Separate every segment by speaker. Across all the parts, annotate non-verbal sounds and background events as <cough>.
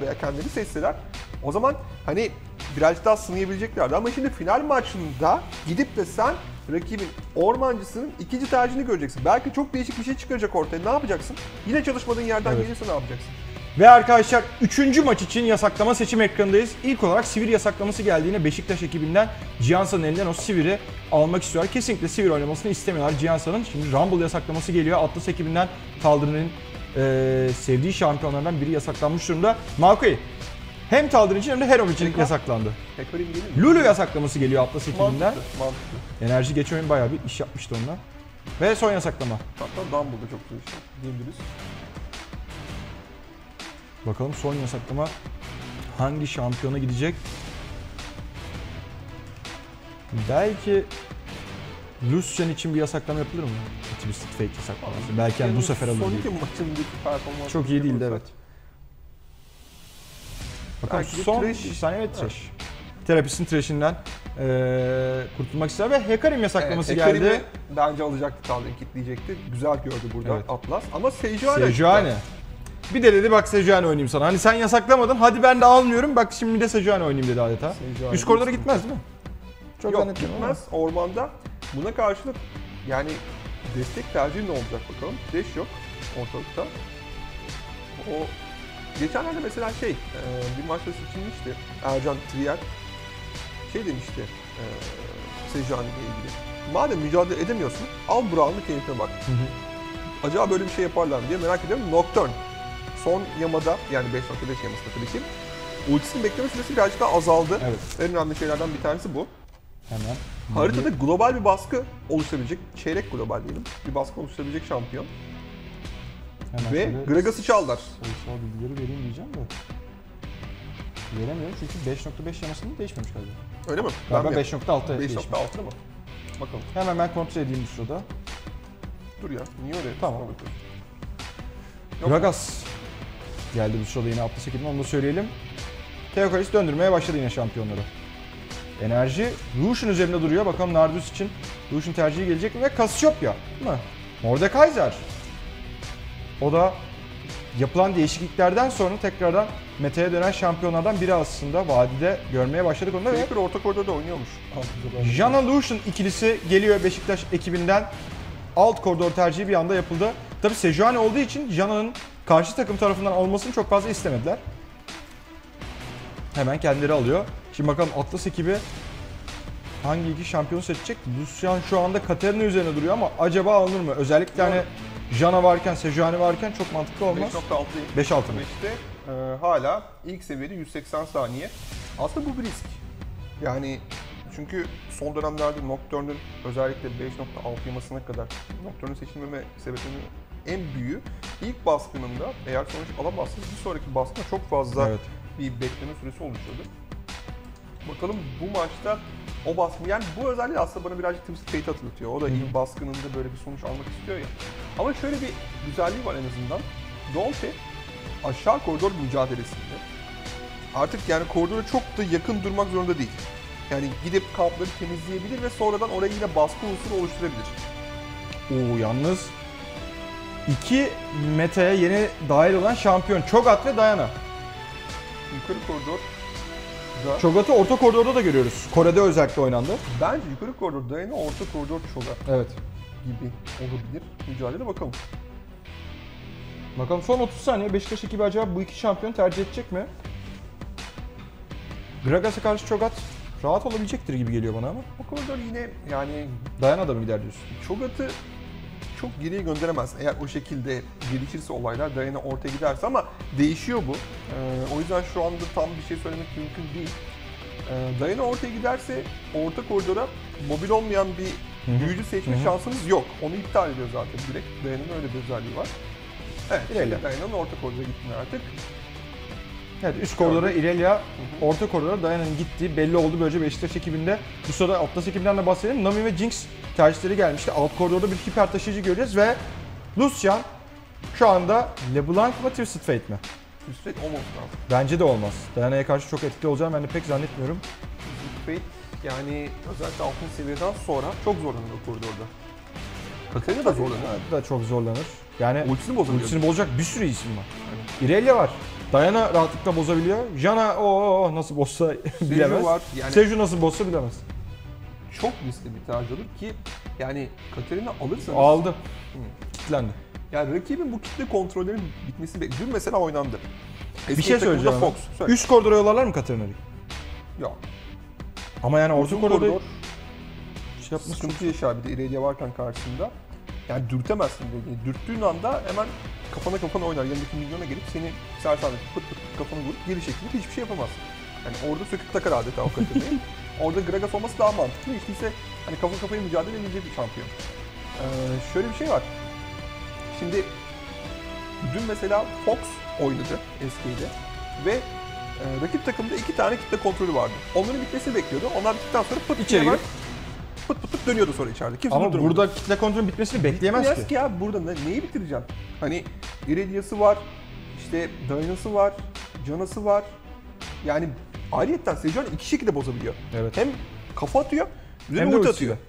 Speaker 1: veya kendileri seçseler o zaman hani birazcık daha sınayabileceklerdi. Ama şimdi final maçında gidip de sen rakibin ormancısının ikinci tercihini göreceksin. Belki çok değişik bir şey çıkaracak ortaya. Ne yapacaksın? Yine çalışmadığın yerden
Speaker 2: Evet.
Speaker 1: gelirse ne yapacaksın?
Speaker 2: Ve arkadaşlar 3. maç için yasaklama seçim ekranındayız. İlk olarak Sivir yasaklaması geldiğinde Beşiktaş ekibinden Cihansa'nın elinden o Sivir'i almak istiyorlar. Kesinlikle Sivir oynamasını istemiyorlar Cihansa'nın. Şimdi Rumble yasaklaması geliyor. Atlas ekibinden Taldırı'nın eee, sevdiği şampiyonlardan biri yasaklanmış durumda. Makoy hem Taldırı için hem de Herov için yasaklandı. Lulu yasaklaması geliyor Atlas ekibinden.
Speaker 1: Mantıklı, mantıklı.
Speaker 2: Enerji geç oyun bayağı bir iş yapmıştı onunla. Ve son yasaklama.
Speaker 1: Hatta Dumble'da çok işte diyebiliriz.
Speaker 2: Bakalım son yasaklama hangi şampiyona gidecek? Belki Lucian için bir yasaklama yapılır mı? Twisted Fate yasaklaması. Belki yani bu sefer alır
Speaker 1: Son iki maçındaki performansı.
Speaker 2: Çok iyi değildi evet. Bakalım
Speaker 1: Belki
Speaker 2: son
Speaker 1: trash.
Speaker 2: saniye evet trash. Terapistin trashinden eee kurtulmak ister ve Hekarim yasaklaması
Speaker 1: Evet,
Speaker 2: geldi.
Speaker 1: Hecarim'i bence alacaktı Taldir'i kitleyecekti. Güzel gördü burada
Speaker 2: Evet.
Speaker 1: Atlas. Ama Sejuani
Speaker 2: Sejuani. Bir de dedi bak Sejuani oynayayım sana. Hani sen yasaklamadın hadi ben de almıyorum bak şimdi de Sejuani oynayayım dedi adeta.
Speaker 1: Sejuani
Speaker 2: Üst koridora gitmez değil mi? Çok
Speaker 1: Yok
Speaker 2: zannetmiyorum ama.
Speaker 1: gitmez ormanda. Buna karşılık yani destek tercihi ne olacak bakalım. Dash yok ortalıkta. O geçenlerde mesela şey e, bir maçta seçilmişti. Ercan Trier şey demişti e, Sejuani ile ilgili. Madem mücadele edemiyorsun al Brown'un keyfine bak.
Speaker 2: Hı hı.
Speaker 1: Acaba böyle bir şey yaparlar mı diye merak ediyorum. Nocturne son yamada yani 5.5 yamasında tabii ki ultisinin bekleme süresi birazcık daha azaldı.
Speaker 2: Evet.
Speaker 1: En önemli şeylerden bir tanesi bu.
Speaker 2: Hemen.
Speaker 1: Haritada global bir baskı oluşturabilecek, çeyrek global diyelim, bir baskı oluşturabilecek şampiyon.
Speaker 2: Hemen
Speaker 1: Ve
Speaker 2: şöyle
Speaker 1: Gragas'ı çaldılar.
Speaker 2: Sayısal bilgileri vereyim diyeceğim de. Veremiyorum çünkü 5.5 yamasında değişmemiş galiba.
Speaker 1: Öyle mi?
Speaker 2: Galiba
Speaker 1: mi?
Speaker 2: 5.6 evet
Speaker 1: 5.6
Speaker 2: değişmiş.
Speaker 1: mı? Bakalım.
Speaker 2: Hemen ben kontrol edeyim bu sırada.
Speaker 1: Dur ya. Niye öyle?
Speaker 2: Tamam.
Speaker 1: Sana bakıyorum. Yok.
Speaker 2: Gragas geldi bu sırada yine Atlas ekibine onu da söyleyelim. Teokaris döndürmeye başladı yine şampiyonları. Enerji Lucian üzerinde duruyor. Bakalım Nardus için Lucian tercihi gelecek mi? Ve Cassiopeia değil mi? Mordekaiser. O da yapılan değişikliklerden sonra tekrardan meta'ya dönen şampiyonlardan biri aslında. Vadide görmeye başladık onu da ve
Speaker 1: Faker orta koridorda oynuyormuş.
Speaker 2: Jana Lucian ikilisi geliyor Beşiktaş ekibinden. Alt koridor tercihi bir anda yapıldı. Tabi Sejuani olduğu için Jana'nın karşı takım tarafından alınmasını çok fazla istemediler. Hemen kendileri alıyor. Şimdi bakalım Atlas ekibi hangi iki şampiyonu seçecek? Lucian şu anda Katerina üzerine duruyor ama acaba alınır mı? Özellikle hani Jana varken, Sejuani varken çok mantıklı olmaz.
Speaker 1: 5.6
Speaker 2: 5-6 mı?
Speaker 1: 5'te e, hala ilk seviyede 180 saniye. Aslında bu bir risk. Yani çünkü son dönemlerde Nocturne'ın özellikle 5.6 yamasına kadar Nocturne'ın seçilmeme sebebinin en büyüğü ilk baskınında eğer sonuç alamazsanız bir sonraki baskına çok fazla
Speaker 2: Evet.
Speaker 1: bir bekleme süresi oluşuyordu. Bakalım bu maçta o baskın yani bu özelliği aslında bana birazcık Twisted Fate hatırlatıyor. O da ilk baskınında böyle bir sonuç almak istiyor ya. Ama şöyle bir güzelliği var en azından. Dolce aşağı koridor mücadelesinde artık yani koridora çok da yakın durmak zorunda değil. Yani gidip kampları temizleyebilir ve sonradan oraya yine baskı unsuru oluşturabilir.
Speaker 2: Oo yalnız iki meta'ya yeni dahil olan şampiyon Çogat ve Diana.
Speaker 1: Yukarı koridor da
Speaker 2: Çogat'ı orta koridorda da görüyoruz. Kore'de özellikle oynandı.
Speaker 1: bence yukarı koridor Dayana, orta koridor Çoga
Speaker 2: Evet.
Speaker 1: gibi olabilir. Mücadele bakalım.
Speaker 2: Bakalım son 30 saniye Beşiktaş ekibi acaba bu iki şampiyon tercih edecek mi? Gragas'a karşı Çogat rahat olabilecektir gibi geliyor bana ama.
Speaker 1: O koridor yine yani
Speaker 2: Diana da mı gider diyorsun?
Speaker 1: Çogat'ı çok geriye gönderemez. Eğer o şekilde gelişirse olaylar Dayana ortaya giderse ama değişiyor bu. Ee, o yüzden şu anda tam bir şey söylemek mümkün değil. Ee, Dayana ortaya giderse orta koridora mobil olmayan bir büyücü seçme
Speaker 2: Hı hı.
Speaker 1: şansınız yok. Onu iptal ediyor zaten direkt. Dayana'nın öyle bir özelliği var. Evet, Dayana'nın orta koridora gittin artık.
Speaker 2: Evet üst koridora Irelia, orta koridora Diana'nın gittiği belli oldu. Böylece Beşiktaş ekibinde bu sırada Atlas ekibinden de bahsedelim. Nami ve Jinx tercihleri gelmişti. Alt koridorda bir hiper taşıyıcı göreceğiz ve Lucian şu anda LeBlanc mı Twisted Fate mi?
Speaker 1: Üstelik olmaması lazım.
Speaker 2: Bence de olmaz. Diana'ya karşı çok etkili olacağını ben de pek zannetmiyorum.
Speaker 1: Fate yani özellikle altın seviyeden sonra çok zorlanır koridorda. Katarina da zorlanır.
Speaker 2: Da çok zorlanır. Yani
Speaker 1: Ultisini bozabilir.
Speaker 2: ultisini bozacak bir sürü isim var. Irelia var. Dayana rahatlıkla bozabiliyor. Jana o nasıl bozsa <laughs> bilemez.
Speaker 1: var. Yani
Speaker 2: Seju nasıl bozsa bilemez.
Speaker 1: çok riskli bir tercih olur ki yani Katerina alırsanız
Speaker 2: Aldı. Kitlendi.
Speaker 1: yani rakibin bu kitle kontrollerinin bitmesi bek- Dün mesela oynandı.
Speaker 2: Bir
Speaker 1: Eski
Speaker 2: şey
Speaker 1: takımda
Speaker 2: söyleyeceğim.
Speaker 1: Fox. Söyle.
Speaker 2: Üst koridora yollarlar mı Katerina'yı?
Speaker 1: Yok.
Speaker 2: Ama yani orta
Speaker 1: Uzun
Speaker 2: koridorda
Speaker 1: koridor
Speaker 2: şey yapması
Speaker 1: sıkıntı yaşar bir de Irelia varken karşısında. Yani dürtemezsin dediğini. Dürttüğün anda hemen kafana kafana oynar. Yanındaki milyona gelip seni sersen pıt pıt kafana vurup geri çekilip hiçbir şey yapamazsın. Yani orada söküp takar adeta o Katerina'yı. <laughs> orada Gragas olması daha mantıklı. Hiç değilse hani kafa kafaya mücadele edecek bir şampiyon. Ee, şöyle bir şey var. Şimdi dün mesela Fox oynadı SK'de ve e, rakip takımda iki tane kitle kontrolü vardı. Onların bitmesini bekliyordu. Onlar bittikten sonra pıt
Speaker 2: İçeri
Speaker 1: pıt pıt pıt dönüyordu sonra içeride. Kimse
Speaker 2: Ama
Speaker 1: durdurmadı.
Speaker 2: burada kitle kontrolünün bitmesini bekleyemez
Speaker 1: Bitmez
Speaker 2: ki.
Speaker 1: ki ya burada ne, neyi bitireceğim? Hani Irelia'sı var, işte Diana'sı var, Cana'sı var. Yani ayrıyetten Sejuani iki şekilde bozabiliyor.
Speaker 2: Evet.
Speaker 1: Hem kafa atıyor,
Speaker 2: Hem
Speaker 1: hem
Speaker 2: de ultisiyle.
Speaker 1: atıyor.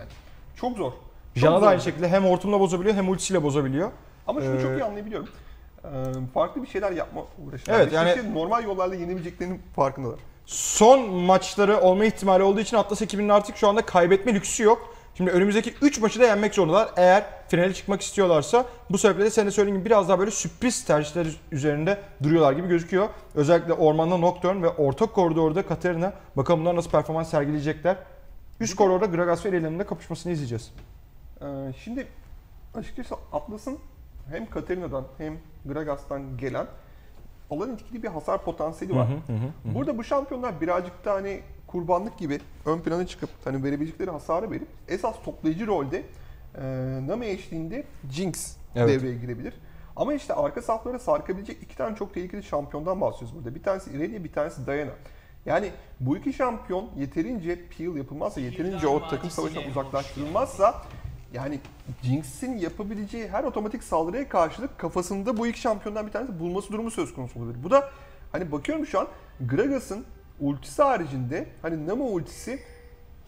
Speaker 1: Yani çok zor. Çok
Speaker 2: Jana
Speaker 1: zor.
Speaker 2: da aynı şekilde hem hortumla bozabiliyor hem ultisiyle bozabiliyor.
Speaker 1: Ama şunu
Speaker 2: Ee,
Speaker 1: çok iyi anlayabiliyorum. Ee, farklı bir şeyler yapma uğraşıyorlar.
Speaker 2: Evet, yani-
Speaker 1: Beşiktaş'ı normal yollarla yenebileceklerinin farkındalar.
Speaker 2: Son maçları olma ihtimali olduğu için Atlas ekibinin artık şu anda kaybetme lüksü yok. Şimdi önümüzdeki 3 maçı da yenmek zorundalar eğer finale çıkmak istiyorlarsa. Bu sebeple de senin de söylediğin gibi biraz daha böyle sürpriz tercihler üzerinde duruyorlar gibi gözüküyor. Özellikle ormanda Nocturne ve orta koridorda Katerina. Bakalım bunlar nasıl performans sergileyecekler. Üst koridorda Gragas ve da kapışmasını izleyeceğiz.
Speaker 1: Ee, şimdi açıkçası Atlas'ın hem Katerina'dan hem Gragas'tan gelen alan etkili bir hasar potansiyeli var. Burada bu şampiyonlar birazcık da hani kurbanlık gibi ön plana çıkıp hani verebilecekleri hasarı verip esas toplayıcı rolde e, Nami eşliğinde Jinx
Speaker 2: Evet.
Speaker 1: devreye girebilir. Ama işte arka saflara sarkabilecek iki tane çok tehlikeli şampiyondan bahsediyoruz burada. Bir tanesi Irelia, bir tanesi Diana. Yani bu iki şampiyon yeterince peel yapılmazsa, yeterince o takım savaşından uzaklaştırılmazsa yani Jinx'in yapabileceği her otomatik saldırıya karşılık kafasında bu iki şampiyondan bir tanesi bulması durumu söz konusu olabilir. Bu da hani bakıyorum şu an Gragas'ın ultisi haricinde hani Nama ultisi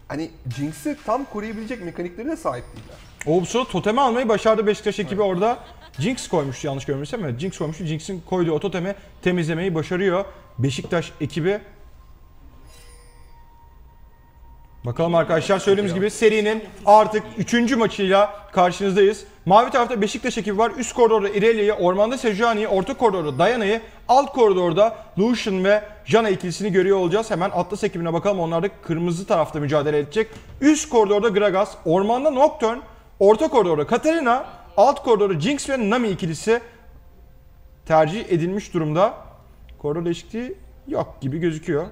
Speaker 1: hani Jinx'i tam koruyabilecek mekaniklere de sahip değiller.
Speaker 2: O bu sırada totemi almayı başardı Beşiktaş ekibi orada. Jinx koymuştu yanlış görmüyorsam evet. Jinx koymuştu. Jinx'in koyduğu o totemi temizlemeyi başarıyor. Beşiktaş ekibi. Bakalım arkadaşlar söylediğimiz gibi serinin artık 3. maçıyla karşınızdayız. Mavi tarafta Beşiktaş ekibi var. Üst koridorda Irelia'yı, ormanda Sejuani'yi, orta koridorda Diana'yı, alt koridorda Lucian ve Jana ikilisini görüyor olacağız. Hemen Atlas ekibine bakalım. Onlar da kırmızı tarafta mücadele edecek. Üst koridorda Gragas, ormanda Nocturne, orta koridorda Katarina, alt koridorda Jinx ve Nami ikilisi tercih edilmiş durumda. Koridor değişikliği yok gibi gözüküyor.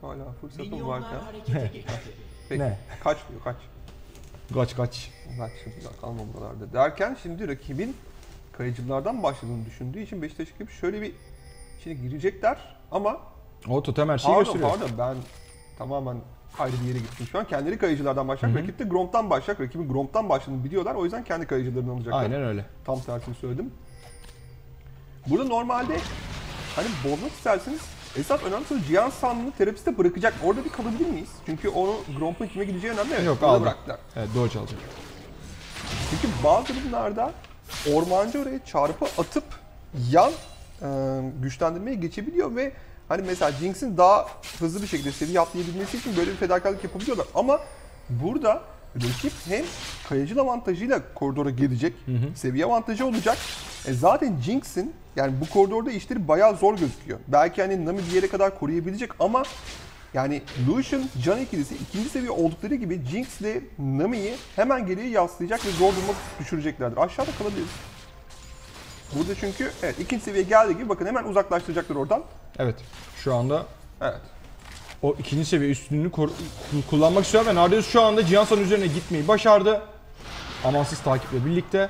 Speaker 3: Hala fırsatım varken.
Speaker 4: Geçti.
Speaker 1: Peki,
Speaker 2: Ne?
Speaker 1: Kaç diyor kaç.
Speaker 2: Kaç kaç.
Speaker 1: Kaç şimdi kalma buralarda derken şimdi rakibin kayıcılardan başladığını düşündüğü için Beşiktaş ekibi şöyle bir içine girecekler ama
Speaker 2: O totem her şeyi
Speaker 1: pardon
Speaker 2: gösteriyor.
Speaker 1: pardon ben tamamen ayrı bir yere gittim şu an. Kendileri kayıcılardan başlayacak. Rakip de Gromp'tan başlayacak. Rakibin Gromp'tan başladığını biliyorlar. O yüzden kendi kayıcılarını alacaklar.
Speaker 2: Aynen öyle.
Speaker 1: Tam tersini söyledim. Burada normalde hani bozmak isterseniz esas önemli soru Cihan Sanlı'nı terapiste bırakacak. Orada bir kalabilir miyiz? Çünkü onu Gromp'un kime gideceği önemli. Evet,
Speaker 2: Yok, aldı.
Speaker 1: bıraktılar.
Speaker 2: Evet Doge alacak.
Speaker 1: Çünkü bazı durumlarda ormancı oraya çarpı atıp yan e, güçlendirmeye geçebiliyor ve hani mesela Jinx'in daha hızlı bir şekilde seviye atlayabilmesi için böyle bir fedakarlık yapabiliyorlar. Ama burada rakip hem kayıcıl avantajıyla koridora gelecek, seviye avantajı olacak. E zaten Jinx'in yani bu koridorda işleri bayağı zor gözüküyor. Belki hani Nami bir yere kadar koruyabilecek ama yani Lucian, Can ikilisi ikinci seviye oldukları gibi Jinx ile Nami'yi hemen geriye yaslayacak ve zor duruma düşüreceklerdir. Aşağıda kalabiliriz. Burada çünkü evet ikinci seviye geldiği gibi bakın hemen uzaklaştıracaklar oradan.
Speaker 2: Evet. Şu anda
Speaker 1: Evet.
Speaker 2: O ikinci seviye üstünlüğünü kullanmak istiyor ve Nardius şu anda Cihansan üzerine gitmeyi başardı. Amansız takiple birlikte.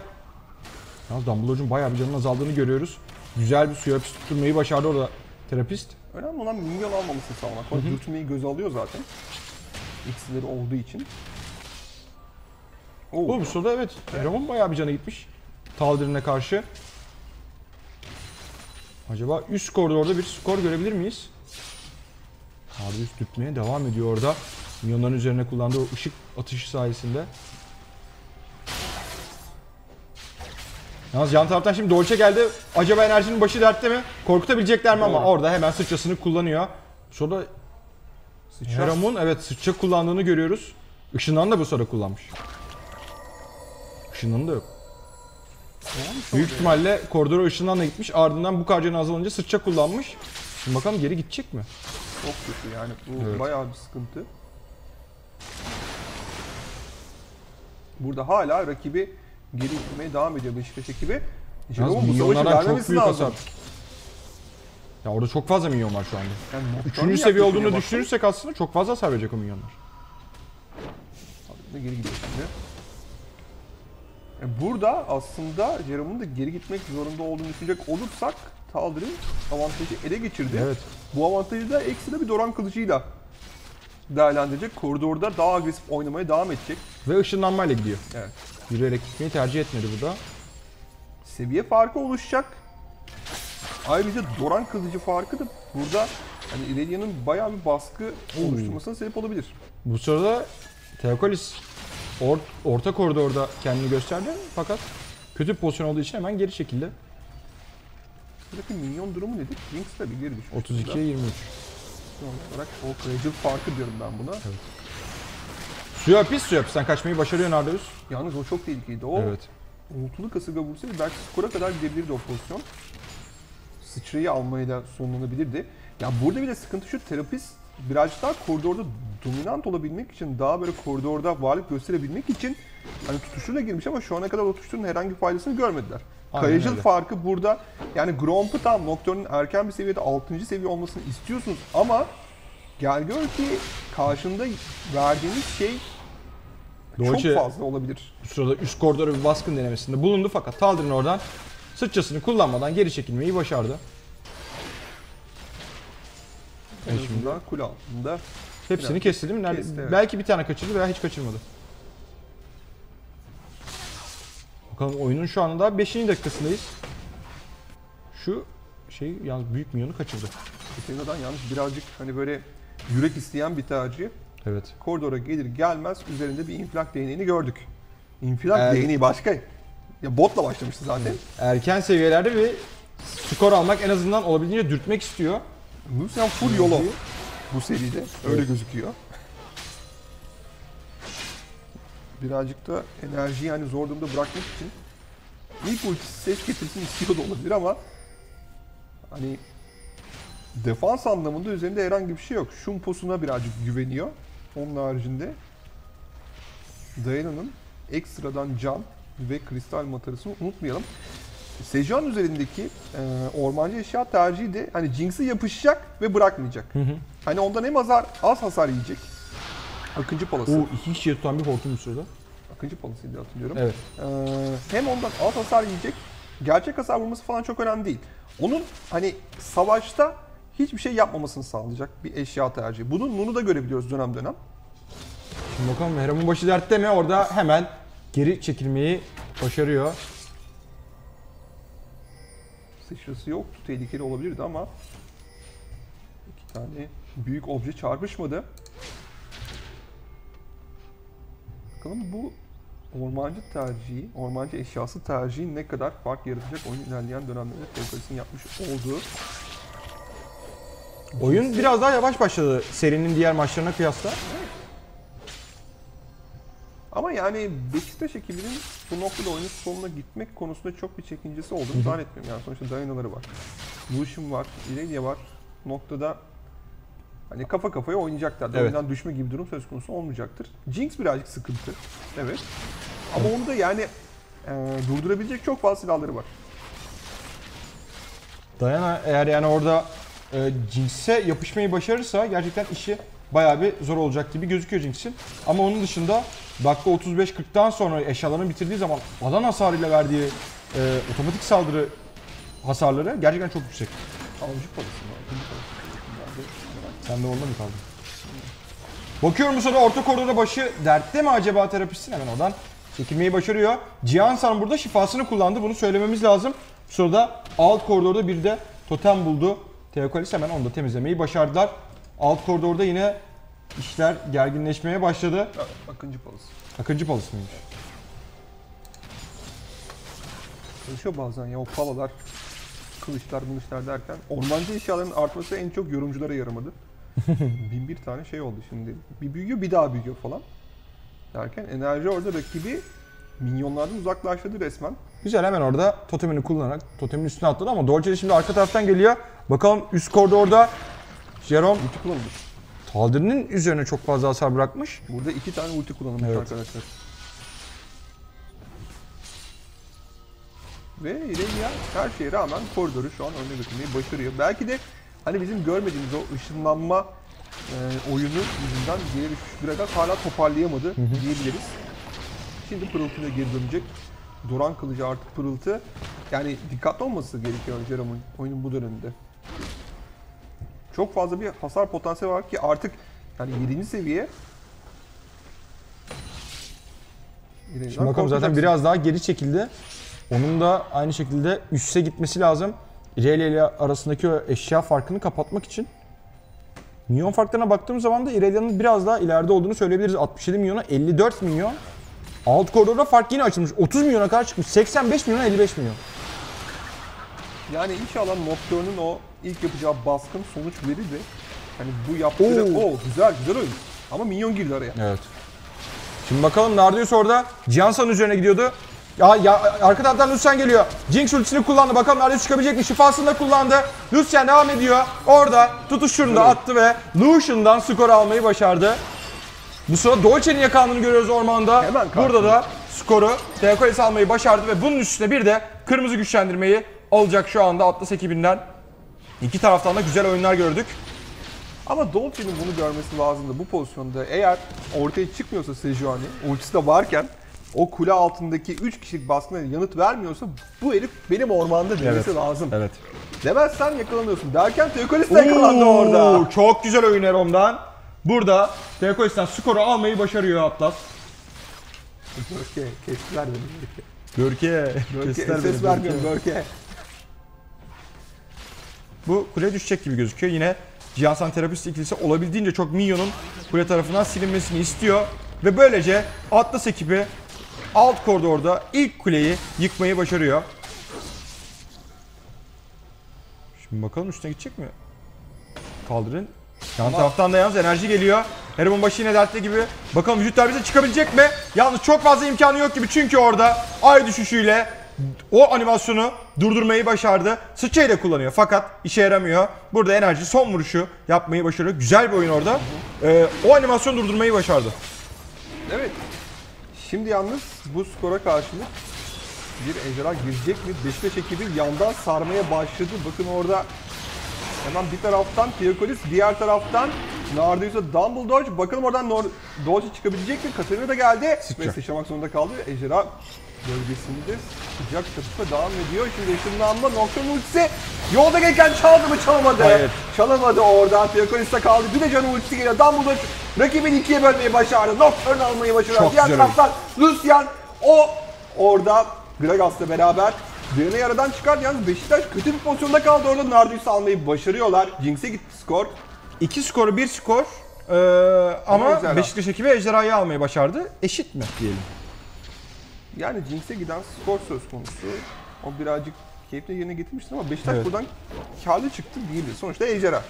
Speaker 2: Yalnız Dumbledore'un bayağı bir canının azaldığını görüyoruz. Güzel bir suya tutturmayı başardı orada terapist.
Speaker 1: Önemli olan minyon almamasını sağlamak. O dürtmeyi göze alıyor zaten. İkisileri olduğu için. Oo.
Speaker 2: Bu sırada evet. Eramon bayağı bir cana gitmiş. Taldir'ine karşı. Acaba üst koridorda bir skor görebilir miyiz? Nardius dürtmeye devam ediyor orada. Minyonların üzerine kullandığı o ışık atışı sayesinde. Yalnız yan taraftan şimdi Dolce geldi. Acaba enerjinin başı dertte mi? Korkutabilecekler mi ama orada hemen sıçrasını kullanıyor. Sonra
Speaker 1: Sıçrar.
Speaker 2: Heram'ın evet sıçra kullandığını görüyoruz. Işından da bu sırada kullanmış. Işından da yok. Büyük ihtimalle koridora ışından da gitmiş. Ardından bu karcanı azalınca sıçra kullanmış. Şimdi bakalım geri gidecek mi?
Speaker 1: Çok kötü yani. Bu
Speaker 2: Evet.
Speaker 1: bayağı bir sıkıntı. Burada hala rakibi geri itmeye devam ediyor Beşiktaş ekibi. Jerome bu savaşı vermemesi lazım.
Speaker 2: hasar. Ya orada çok fazla milyon var şu anda.
Speaker 1: Yani
Speaker 2: Üçüncü seviye olduğunu düşünürsek aslında çok fazla hasar verecek o milyonlar.
Speaker 1: Geri gidiyor şimdi. E, Burada aslında Jerome'un da geri gitmek zorunda olduğunu düşünecek olursak Taldir'in avantajı ele geçirdi.
Speaker 2: Evet.
Speaker 1: Bu avantajı da ekstra bir Doran kılıcıyla değerlendirecek. Koridorda daha agresif oynamaya devam edecek.
Speaker 2: Ve ışınlanmayla gidiyor.
Speaker 1: Evet.
Speaker 2: Yürüyerek gitmeyi tercih etmedi burada.
Speaker 1: Seviye farkı oluşacak. Ayrıca Doran kılıcı farkı da burada hani Irelia'nın bayağı bir baskı oluşturmasına sebep olabilir.
Speaker 2: Bu sırada Teokalis or- orta koridorda kendini gösterdi fakat kötü pozisyon olduğu için hemen geri çekildi.
Speaker 1: Buradaki minyon durumu nedir? Jinx tabii geri düşmüş.
Speaker 2: 32'ye 23.
Speaker 1: Son olarak o Ragel farkı diyorum ben buna.
Speaker 2: Suya pis suya pistten kaçmayı başarıyor Nardeus.
Speaker 1: Yalnız o çok tehlikeliydi. O
Speaker 2: Evet.
Speaker 1: Uğultulu kasırga vursaydı belki skora kadar gidebilirdi o pozisyon. Sıçrayı almaya da sonlanabilirdi. Ya burada bir de sıkıntı şu terapist birazcık daha koridorda dominant olabilmek için daha böyle koridorda varlık gösterebilmek için hani tutuşuyla girmiş ama şu ana kadar o tutuşun herhangi bir faydasını görmediler.
Speaker 2: Aynen
Speaker 1: Kayıcıl
Speaker 2: öyle.
Speaker 1: farkı burada yani Gromp'u tam Nocturne'un erken bir seviyede 6. seviye olmasını istiyorsunuz ama gel gör ki karşında verdiğiniz şey
Speaker 2: Dolce-
Speaker 1: çok fazla olabilir.
Speaker 2: Bu sırada üst koridora bir baskın denemesinde bulundu fakat Taldir'in oradan sıçrasını kullanmadan geri çekilmeyi başardı.
Speaker 1: En azından kule altında
Speaker 2: Hepsini kesti değil mi? Nerede-
Speaker 1: kesti, evet.
Speaker 2: Belki bir tane kaçırdı veya hiç kaçırmadı. Bakalım oyunun şu anda 5. dakikasındayız. Şu şey yalnız büyük milyonu kaçırdı.
Speaker 1: Katerинa'dan yalnız birazcık hani böyle yürek isteyen bir tercih.
Speaker 2: Evet.
Speaker 1: Koridora gelir gelmez üzerinde bir infilak değneğini gördük. İnfilak
Speaker 2: Evet.
Speaker 1: değneği başka. Ya botla başlamıştı zaten.
Speaker 2: Erken seviyelerde bir skor almak en azından olabildiğince dürtmek istiyor.
Speaker 1: Lucian full yolo bu seride. Öyle
Speaker 2: Evet.
Speaker 1: gözüküyor. Birazcık da enerjiyi yani zor durumda bırakmak için ilk ultisi ses getirsin istiyor da olabilir ama hani defans anlamında üzerinde herhangi bir şey yok. Şumposuna birazcık güveniyor. Onun haricinde Diana'nın ekstradan can ve kristal matarasını unutmayalım. Sejuan üzerindeki e, ormancı eşya tercihi de hani Jinx'e yapışacak ve bırakmayacak. Hani ondan hem azar, az hasar yiyecek. Akıncı palası.
Speaker 2: O iki kişiye tutan bir hortum sırada.
Speaker 1: Akıncı palasıydı hatırlıyorum.
Speaker 2: Evet.
Speaker 1: Ee, hem ondan az hasar yiyecek. Gerçek hasar vurması falan çok önemli değil. Onun hani savaşta hiçbir şey yapmamasını sağlayacak bir eşya tercihi. Bunu Nunu da görebiliyoruz dönem dönem.
Speaker 2: Şimdi bakalım Mehrem'in başı dertte mi? Orada hemen geri çekilmeyi başarıyor.
Speaker 1: Sıçrası yoktu. Tehlikeli olabilirdi ama iki tane büyük obje çarpışmadı. Bakalım bu ormancı tercihi, ormancı eşyası tercihi ne kadar fark yaratacak oyun ilerleyen dönemlerde Tevkalis'in yapmış olduğu
Speaker 2: Oyun biraz daha yavaş başladı serinin diğer maçlarına kıyasla.
Speaker 1: Ama yani Beşiktaş ekibinin bu noktada oyunun sonuna gitmek konusunda çok bir çekincesi olduğunu zannetmiyorum. Yani sonuçta Diana'ları var. Lucian var, Irelia var. Noktada hani kafa kafaya oynayacaklar.
Speaker 2: Evet.
Speaker 1: Oyundan düşme gibi durum söz konusu olmayacaktır. Jinx birazcık sıkıntı. Evet. Ama onu da yani e, durdurabilecek çok fazla silahları var.
Speaker 2: Dayana eğer yani orada e, Jinx'e yapışmayı başarırsa gerçekten işi bayağı bir zor olacak gibi gözüküyor Jinx'in. Ama onun dışında dakika 35-40'tan sonra eşyalarını bitirdiği zaman alan hasarıyla verdiği e, otomatik saldırı hasarları gerçekten çok yüksek.
Speaker 1: Avcı palası mı?
Speaker 2: Sen de orada mı kaldın? Bakıyorum bu sırada orta koridorda başı dertte mi acaba terapistin? Hemen oradan çekilmeyi başarıyor. Cihan burada şifasını kullandı. Bunu söylememiz lazım. Bu sırada alt koridorda bir de totem buldu. Teokalis hemen onu da temizlemeyi başardılar. Alt koridorda yine işler gerginleşmeye başladı.
Speaker 1: Akıncı palası.
Speaker 2: Akıncı palası mıymış?
Speaker 1: çalışıyor bazen ya o palalar, kılıçlar, kılıçlar derken ormancı eşyaların artması en çok yorumculara yaramadı. <laughs> Bin bir tane şey oldu şimdi. Bir büyüyor bir daha büyüyor falan. Derken enerji orada rakibi minyonlardan uzaklaştırdı resmen.
Speaker 2: Güzel hemen orada totemini kullanarak totemin üstüne atladı ama Dolce de şimdi arka taraftan geliyor. Bakalım üst koridorda Jerome
Speaker 1: Ulti kullanılmış.
Speaker 2: Taldir'in üzerine çok fazla hasar bırakmış.
Speaker 1: Burada iki tane ulti kullanılmış
Speaker 2: Evet.
Speaker 1: arkadaşlar. Ve Irelia her şeye rağmen koridoru şu an önüne götürmeyi başarıyor. Belki de hani bizim görmediğimiz o ışınlanma e, oyunu yüzünden geri düşmüş Gragas hala toparlayamadı diyebiliriz. Şimdi pırıltıyla geri dönecek. Duran kılıcı artık pırıltı. Yani dikkatli olması gerekiyor Jerome'un oyunun bu döneminde. Çok fazla bir hasar potansiyeli var ki artık yani 7. seviye
Speaker 2: Şimdi bakalım zaten biraz daha geri çekildi. Onun da aynı şekilde üste gitmesi lazım. Irelia ile arasındaki o eşya farkını kapatmak için. Milyon farklarına baktığımız zaman da Irelia'nın biraz daha ileride olduğunu söyleyebiliriz. 67 milyona 54 milyon. Alt koridorda fark yine açılmış. 30 milyona kadar çıkmış. 85 milyon 55 milyon.
Speaker 1: Yani inşallah Nocturne'un o ilk yapacağı baskın sonuç verir de hani bu yaptığı
Speaker 2: Oo.
Speaker 1: o güzel güzel oyun. Ama minyon girdi araya.
Speaker 2: Evet. Şimdi bakalım Nardius orada Cihansan'ın üzerine gidiyordu. Ya, ya arka taraftan Lucian geliyor. Jinx ultisini kullandı. Bakalım Nardius çıkabilecek mi? Şifasını da kullandı. Lucian devam ediyor. Orada tutuşunu da attı ve Lucian'dan skor almayı başardı. Bu sırada Dolce'nin yakalandığını görüyoruz ormanda. Burada da skoru Teokolis almayı başardı ve bunun üstüne bir de kırmızı güçlendirmeyi alacak şu anda Atlas ekibinden. İki taraftan da güzel oyunlar gördük.
Speaker 1: Ama Dolce'nin bunu görmesi lazımdı bu pozisyonda. Eğer ortaya çıkmıyorsa Sejuani, ultisi de varken o kule altındaki 3 kişilik baskına yanıt vermiyorsa bu herif benim ormanda demesi lazım.
Speaker 2: Evet.
Speaker 1: Demezsen yakalanıyorsun. Derken Teokolis de yakalandı orada.
Speaker 2: Çok güzel oyun Erom'dan. Burada Teokolis'ten skoru almayı başarıyor Atlas.
Speaker 1: Görke, kestiler beni.
Speaker 2: Görke.
Speaker 1: Görke, ses vermiyorum Görke.
Speaker 2: Bu kule düşecek gibi gözüküyor. Yine Cihansan terapist ikilisi olabildiğince çok minyonun kule tarafından silinmesini istiyor. Ve böylece Atlas ekibi alt koridorda ilk kuleyi yıkmayı başarıyor. Şimdi bakalım üstüne gidecek mi? Kaldırın. Yan taraftan da yalnız enerji geliyor. Herom'un başı yine dertli gibi. Bakalım vücut darbesi çıkabilecek mi? Yalnız çok fazla imkanı yok gibi çünkü orada ay düşüşüyle o animasyonu durdurmayı başardı. Sıçrayı da kullanıyor fakat işe yaramıyor. Burada enerji son vuruşu yapmayı başarıyor. Güzel bir oyun orada. Ee, o animasyonu durdurmayı başardı.
Speaker 1: Evet. Şimdi yalnız bu skora karşılık bir ejderha girecek mi? Beşiktaş ekibi yandan sarmaya başladı. Bakın orada hemen bir taraftan Teokolis, diğer taraftan Nardius'a Dumbledore. Bakalım oradan Nor Dolce çıkabilecek mi? Katarina da geldi.
Speaker 2: Sıçra.
Speaker 1: Ve sıçramak zorunda kaldı. Ejderha bölgesinde sıcak çatışma devam ediyor. Şimdi ışınlanma Nocturne ultisi yolda gelirken çaldı mı çalamadı.
Speaker 2: Hayır.
Speaker 1: Çalamadı oradan. Teokolis'te kaldı. Bir de canı ultisi geliyor. Dumbledore rakibini ikiye bölmeyi başardı. Nocturne almayı başarıyor.
Speaker 2: Çok
Speaker 1: Diğer
Speaker 2: güzel
Speaker 1: taraftan Lucian o orada Gragas'la beraber Diren'i yaradan çıkardı. Yalnız Beşiktaş kötü bir pozisyonda kaldı orada. Nardius'u almayı başarıyorlar. Jinx'e gitti skor.
Speaker 2: İki skoru bir skor. Ee, ama
Speaker 1: ejderha.
Speaker 2: Beşiktaş ekibi ejderhayı almayı başardı. Eşit mi diyelim?
Speaker 1: Yani Jinx'e giden skor söz konusu. O birazcık keyifle yerine getirmiştir ama Beşiktaş
Speaker 2: Evet.
Speaker 1: buradan karlı çıktı değildi. Sonuçta ejderha.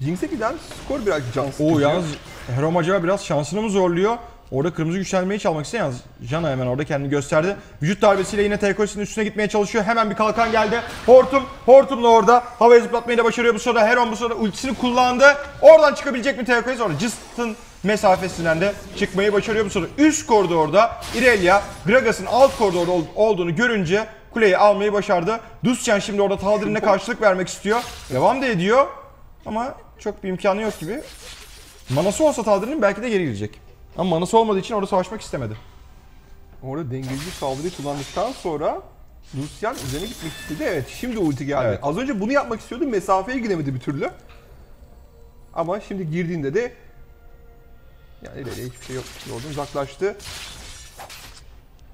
Speaker 1: Jinx'e giden skor birazcık can sıkıcı.
Speaker 2: Oo yalnız Herom acaba biraz şansını mı zorluyor? Orada kırmızı güçlenmeyi çalmak isteyen yalnız Jana hemen orada kendini gösterdi. Vücut darbesiyle yine Teokos'un üstüne gitmeye çalışıyor. Hemen bir kalkan geldi. Hortum, Hortum'la orada havaya zıplatmayı da başarıyor bu sırada. Heron bu sırada ultisini kullandı. Oradan çıkabilecek mi Teokos? Orada Just'ın mesafesinden de çıkmayı başarıyor bu sırada. Üst koridorda Irelia, Gragas'ın alt koridorda ol- olduğunu görünce kuleyi almayı başardı. Duscan şimdi orada Taldir'ine karşılık vermek istiyor. Devam da ediyor. Ama çok bir imkanı yok gibi. Manası olsa Taldir'in belki de geri gelecek. Ama manası olmadığı için orada savaşmak istemedi.
Speaker 1: Orada dengeleyici saldırıyı kullandıktan sonra Lucian üzerine gitmek istedi. Evet şimdi ulti geldi.
Speaker 2: Evet.
Speaker 1: Az önce bunu yapmak istiyordu. Mesafeye giremedi bir türlü. Ama şimdi girdiğinde de yani ileriye hiçbir şey yok. Yoldan uzaklaştı.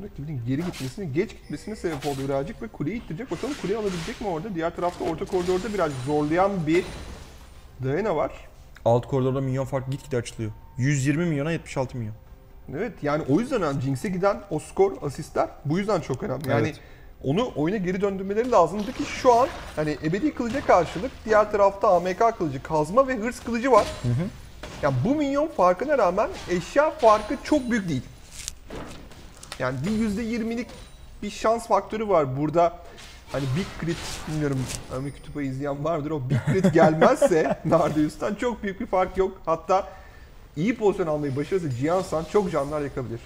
Speaker 1: Rakibinin geri gitmesine, geç gitmesine sebep oldu birazcık ve kuleyi ittirecek. Bakalım kuleyi alabilecek mi orada? Diğer tarafta orta koridorda biraz zorlayan bir Diana var.
Speaker 2: Alt koridorda milyon fark gitgide açılıyor. 120 milyona 76 milyon.
Speaker 1: Evet yani o yüzden önemli. Jinx'e giden o skor, asistler bu yüzden çok önemli. Yani
Speaker 2: Evet.
Speaker 1: onu oyuna geri döndürmeleri lazımdı ki şu an hani ebedi kılıca karşılık diğer tarafta AMK kılıcı, kazma ve hırs kılıcı var. Yani bu minyon farkına rağmen eşya farkı çok büyük değil. Yani bir %20'lik bir şans faktörü var burada. Hani Big Crit bilmiyorum Ami Kütüp'ü izleyen vardır o Big Crit <laughs> gelmezse Nardeus'tan çok büyük bir fark yok. Hatta iyi pozisyon almayı başarırsa Jiansan çok canlar yakabilir.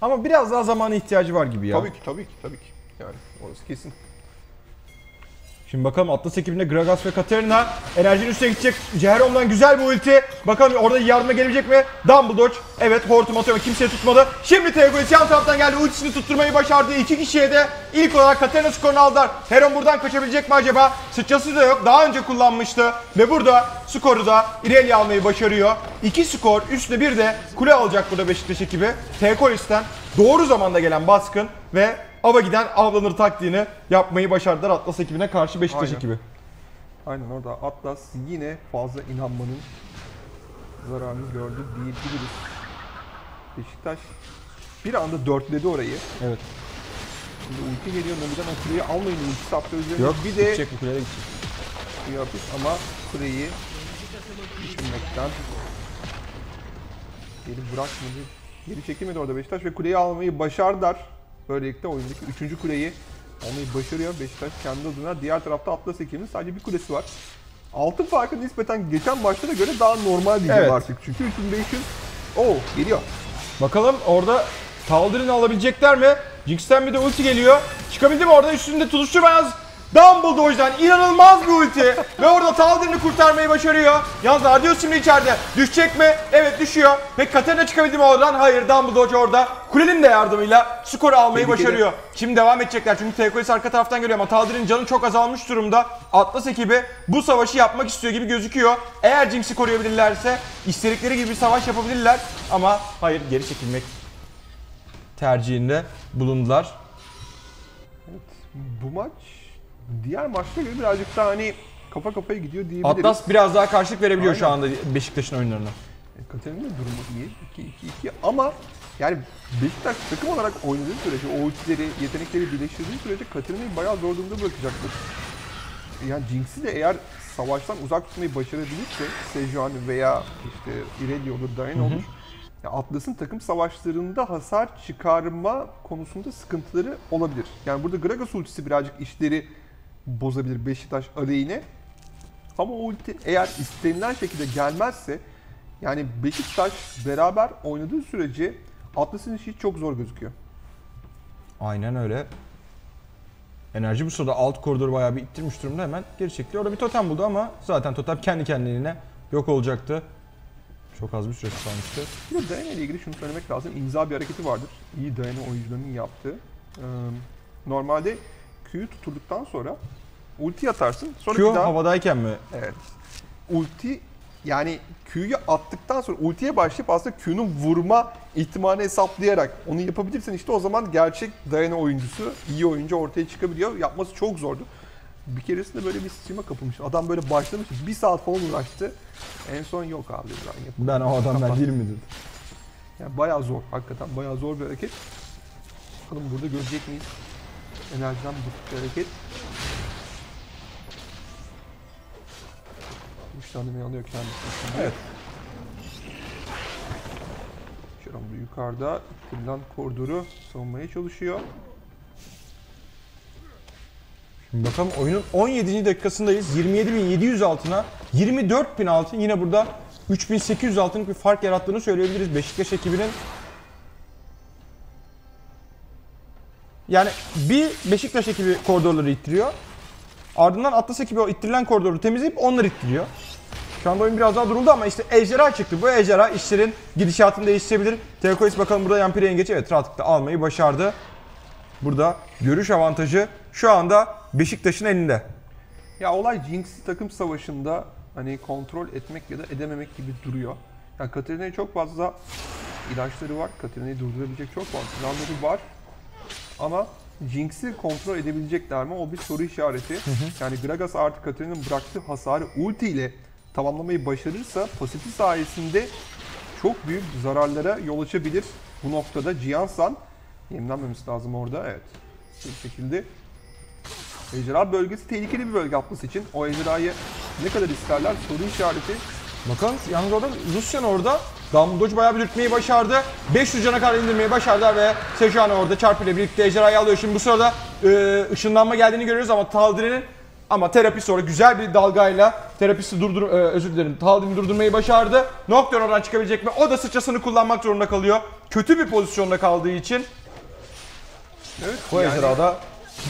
Speaker 2: Ama biraz daha zamana ihtiyacı var gibi ya.
Speaker 1: Tabii ki tabii ki tabii ki. Yani orası kesin.
Speaker 2: Şimdi bakalım Atlas ekibinde Gragas ve Katarina enerjinin üstüne gidecek. Cehrom'dan güzel bir ulti. Bakalım orada yardıma gelebilecek mi? Dumbledore. Evet hortum atıyor ama kimseye tutmadı. Şimdi Teogonis yan taraftan geldi. Ultisini tutturmayı başardı. İki kişiye de ilk olarak Katarina skorunu aldılar. Heron buradan kaçabilecek mi acaba? Sıçrası da yok. Daha önce kullanmıştı. Ve burada skoru da İrelia almayı başarıyor. İki skor üstüne bir de kule alacak burada Beşiktaş ekibi. Teogonis'ten doğru zamanda gelen baskın ve ava giden avlanır taktiğini yapmayı başardılar Atlas ekibine karşı Beşiktaş
Speaker 1: Aynen.
Speaker 2: ekibi.
Speaker 1: Aynen orada Atlas yine fazla inanmanın zararını gördü diyebiliriz. Beşiktaş bir anda dörtledi orayı.
Speaker 2: Evet.
Speaker 1: Şimdi ulti geliyor. Nobiden o kuleyi almayın ulti saptı üzerine.
Speaker 2: Yok
Speaker 1: bir de
Speaker 2: gidecek bu kuleye de gidecek.
Speaker 1: yapış ama kuleyi düşürmekten geri bırakmadı. Geri çekilmedi orada Beşiktaş ve kuleyi almayı başardılar. Böylelikle oyundaki üçüncü kuleyi almayı başarıyor Beşiktaş kendi adına. Diğer tarafta Atlas ekibinin sadece bir kulesi var. Altın farkı nispeten geçen maçlara göre daha normal diyeceğim
Speaker 2: Evet.
Speaker 1: artık. Çünkü 3500 Oo geliyor.
Speaker 2: Bakalım orada Taldir'ini alabilecekler mi? Jinx'ten bir de ulti geliyor. Çıkabildi mi orada üstünde tutuştu beyaz. Dumbledore'dan inanılmaz bir ulti. Ve orada Taldir'ini kurtarmayı başarıyor. Yalnız Ardios şimdi içeride. Düşecek mi? Evet düşüyor. Peki Katarina çıkabildi mi oradan? Hayır Dumbledore orada. Kulenin de yardımıyla skoru almayı
Speaker 1: Tehlikeli.
Speaker 2: başarıyor. Şimdi devam edecekler çünkü Teokolis arka taraftan geliyor ama Taldir'in canı çok azalmış durumda. Atlas ekibi bu savaşı yapmak istiyor gibi gözüküyor. Eğer Jinx'i koruyabilirlerse istedikleri gibi bir savaş yapabilirler. Ama hayır geri çekilmek tercihinde bulundular.
Speaker 1: Evet, bu maç diğer maçlara göre birazcık daha hani kafa kafaya gidiyor diyebiliriz.
Speaker 2: Atlas biraz daha karşılık verebiliyor şu
Speaker 1: Aynen.
Speaker 2: anda Beşiktaş'ın oyunlarına.
Speaker 1: Katerina'nın durumu iyi. 2-2-2 ama yani Beşiktaş takım olarak oynadığı sürece, o ultileri, yetenekleri birleştirdiği sürece Katerina'yı bayağı zor durumda bırakacaktır. Yani Jinx'i de eğer savaştan uzak tutmayı başarabilirse Sejuani veya işte Irelia olur, Diana olur. Ya Atlas'ın takım savaşlarında hasar çıkarma konusunda sıkıntıları olabilir. Yani burada Gragas ultisi birazcık işleri bozabilir Beşiktaş aleyhine. Ama o ulti eğer istenilen şekilde gelmezse yani Beşiktaş beraber oynadığı sürece Atlas'ın işi çok zor gözüküyor.
Speaker 2: Aynen öyle. Enerji bu sırada alt koridoru bayağı bir ittirmiş durumda hemen geri çekti. Orada bir totem buldu ama zaten totem kendi kendine yok olacaktı. Çok az bir süresi kalmıştı.
Speaker 1: Bir de Diana ile ilgili şunu söylemek lazım. İmza bir hareketi vardır. İyi Diana oyuncularının yaptığı. Ee, normalde Q'yu tuturduktan sonra ulti atarsın. Sonra
Speaker 2: Q
Speaker 1: bir daha...
Speaker 2: havadayken mi?
Speaker 1: Evet. Ulti yani Q'yu attıktan sonra ultiye başlayıp aslında Q'nun vurma ihtimalini hesaplayarak onu yapabilirsen işte o zaman gerçek Diana oyuncusu, iyi oyuncu ortaya çıkabiliyor. Yapması çok zordu. Bir keresinde böyle bir stream'e kapılmış. Adam böyle başlamış, bir saat falan uğraştı. En son yok abi ben.
Speaker 2: Ben o adam ben
Speaker 1: Kapat.
Speaker 2: değil mi dedi.
Speaker 1: Yani bayağı zor, hakikaten bayağı zor bir hareket. Bakalım burada görecek miyiz? Enerjiden bir hareket. Güçlendirmeyi alıyor kendisi. şimdi.
Speaker 2: Evet.
Speaker 1: Şuram da yukarıda ittirilen koridoru savunmaya çalışıyor.
Speaker 2: Şimdi bakalım oyunun 17. dakikasındayız. 27.700 altına 24.000 altın. Yine burada 3.800 altınlık bir fark yarattığını söyleyebiliriz Beşiktaş ekibinin. Yani bir Beşiktaş ekibi koridorları ittiriyor. Ardından Atlas ekibi o ittirilen koridoru temizleyip onları ittiriyor. Şu anda oyun biraz daha duruldu ama işte ejderha çıktı. Bu ejderha işlerin gidişatını değiştirebilir. Teokois bakalım burada Yampiri yengeç evet rahatlıkla almayı başardı. Burada görüş avantajı şu anda Beşiktaş'ın elinde.
Speaker 1: Ya olay Jinx takım savaşında hani kontrol etmek ya da edememek gibi duruyor. Yani Katarina'ya çok fazla ilaçları var. Katarina'yı durdurabilecek çok fazla planları var. Ama Jinx'i kontrol edebilecekler mi? O bir soru işareti. Yani Gragas artık Katarina'nın bıraktığı hasarı ulti ile tamamlamayı başarırsa pasifi sayesinde çok büyük zararlara yol açabilir. Bu noktada Jiansan yemlenmemesi lazım orada. Evet. bir şekilde. Ejderha bölgesi tehlikeli bir bölge atması için. O ejderhayı ne kadar isterler soru işareti.
Speaker 2: Bakalım yalnız orada Lucian orada Dumbledore bayağı bir dürtmeyi başardı. 500 cana kadar indirmeyi başardılar ve Sejuani orada çarpıyla birlikte ejderhayı alıyor. Şimdi bu sırada e, ışınlanma geldiğini görüyoruz ama Taldir'in ama terapist sonra güzel bir dalgayla terapisti durdur e, özür dilerim Taldir'i durdurmayı başardı. Nocturne oradan çıkabilecek mi? O da sıçrasını kullanmak zorunda kalıyor. Kötü bir pozisyonda kaldığı için
Speaker 1: Evet,
Speaker 2: bu
Speaker 1: yani
Speaker 2: ejderha da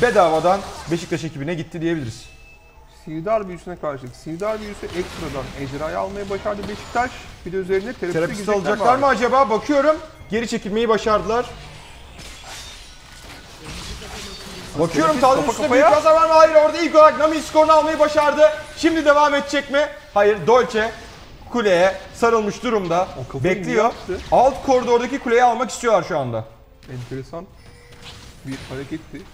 Speaker 2: bedavadan Beşiktaş ekibine gitti diyebiliriz.
Speaker 1: Sirdar büyüsüne karşılık Sirdar büyüsü ekstradan ejderhayı almayı başardı Beşiktaş. Bir de üzerine terapiste
Speaker 2: Terapist
Speaker 1: mi?
Speaker 2: mı acaba? Bakıyorum. Geri çekilmeyi başardılar. Bakıyorum
Speaker 1: kafa
Speaker 2: üstünde
Speaker 1: kafaya.
Speaker 2: büyük hasar var mı? Hayır orada ilk olarak Nami skorunu almayı başardı. Şimdi devam edecek mi? Hayır Dolce kuleye sarılmış durumda. Bekliyor. Alt koridordaki kuleyi almak istiyorlar şu anda.
Speaker 1: Enteresan bir hareketti. <laughs>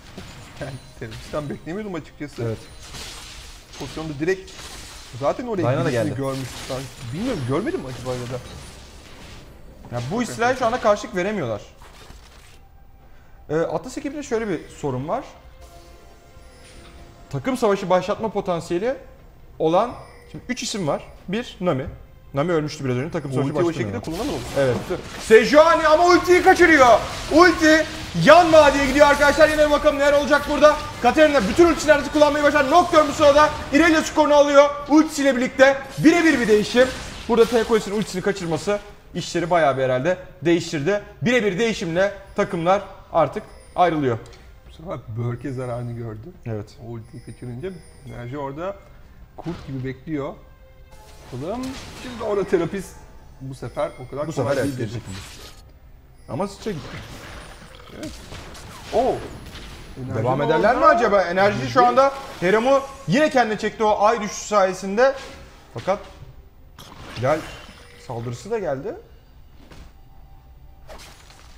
Speaker 1: Yani terapisten beklemiyordum açıkçası.
Speaker 2: Evet.
Speaker 1: Pozisyonda direkt zaten oraya
Speaker 2: Dayana geldi.
Speaker 1: görmüştü sanki. Bilmiyorum görmedim mi acaba ya da?
Speaker 2: Yani bu istilaya şu anda karşılık veremiyorlar. Ee, Atlas ekibinde şöyle bir sorun var. Takım savaşı başlatma potansiyeli olan şimdi 3 isim var. Bir Nami. Nami ölmüştü biraz önce takım savaşı
Speaker 1: ultiyi o şekilde kullanamadım.
Speaker 2: Evet. Sejuani ama ultiyi kaçırıyor. Ulti yan vadiye gidiyor arkadaşlar. Yine bakalım neler olacak burada. Katerina bütün ultilerini kullanmayı başardı. Nocturne bu sırada Irelia skorunu alıyor. Ultisiyle birlikte birebir bir değişim. Burada Tekois'in ultisini kaçırması işleri bayağı bir herhalde değiştirdi. Birebir değişimle takımlar artık ayrılıyor.
Speaker 1: Bu sefer Börke zararını gördü.
Speaker 2: Evet.
Speaker 1: O ultiyi kaçırınca enerji orada kurt gibi bekliyor. Bakalım şimdi orada terapist bu sefer o kadar
Speaker 2: Bu
Speaker 1: kolay
Speaker 2: sefer evet
Speaker 1: değil
Speaker 2: çekildi. Ama sıçra gitti.
Speaker 1: Oo.
Speaker 2: Devam
Speaker 1: Enerji
Speaker 2: ederler mi
Speaker 1: orada.
Speaker 2: acaba? Enerji şu anda Herom'u yine kendine çekti o ay düşüşü sayesinde. Fakat Hilal saldırısı da geldi.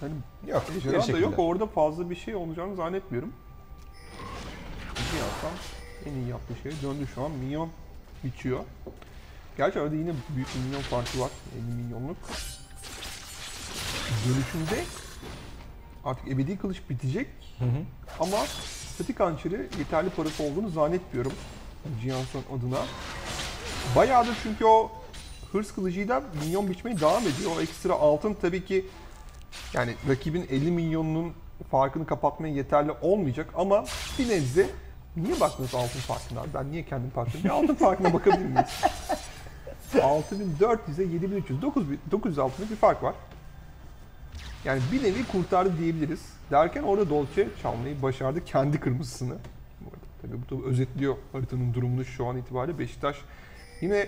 Speaker 1: Yani
Speaker 2: Yok, geri
Speaker 1: Ejderha da
Speaker 2: çekildi.
Speaker 1: yok orada fazla bir şey olacağını zannetmiyorum. Bir yapsam en iyi yaptığı şey döndü şu an. Minyon biçiyor. Gerçi arada yine büyük bir minyon farkı var. 50 milyonluk. Dönüşünde artık ebedi kılıç bitecek
Speaker 2: Hı hı.
Speaker 1: ama statik hançeri yeterli parası olduğunu zannetmiyorum. Jianson adına. Bayağıdır çünkü o hırs kılıcıyla minyon biçmeye devam ediyor. O ekstra altın tabii ki yani rakibin 50 milyonunun farkını kapatmaya yeterli olmayacak ama bir nebze niye bakmıyoruz altın farkına? Ben niye kendim farkına? Bir altın farkına bakabilir miyiz? <laughs> 6400'e 7300, 9000 900 altında bir fark var. Yani bir nevi kurtardı diyebiliriz. Derken orada Dolce çalmayı başardı kendi kırmızısını. Tabii bu da özetliyor haritanın durumunu şu an itibariyle. Beşiktaş yine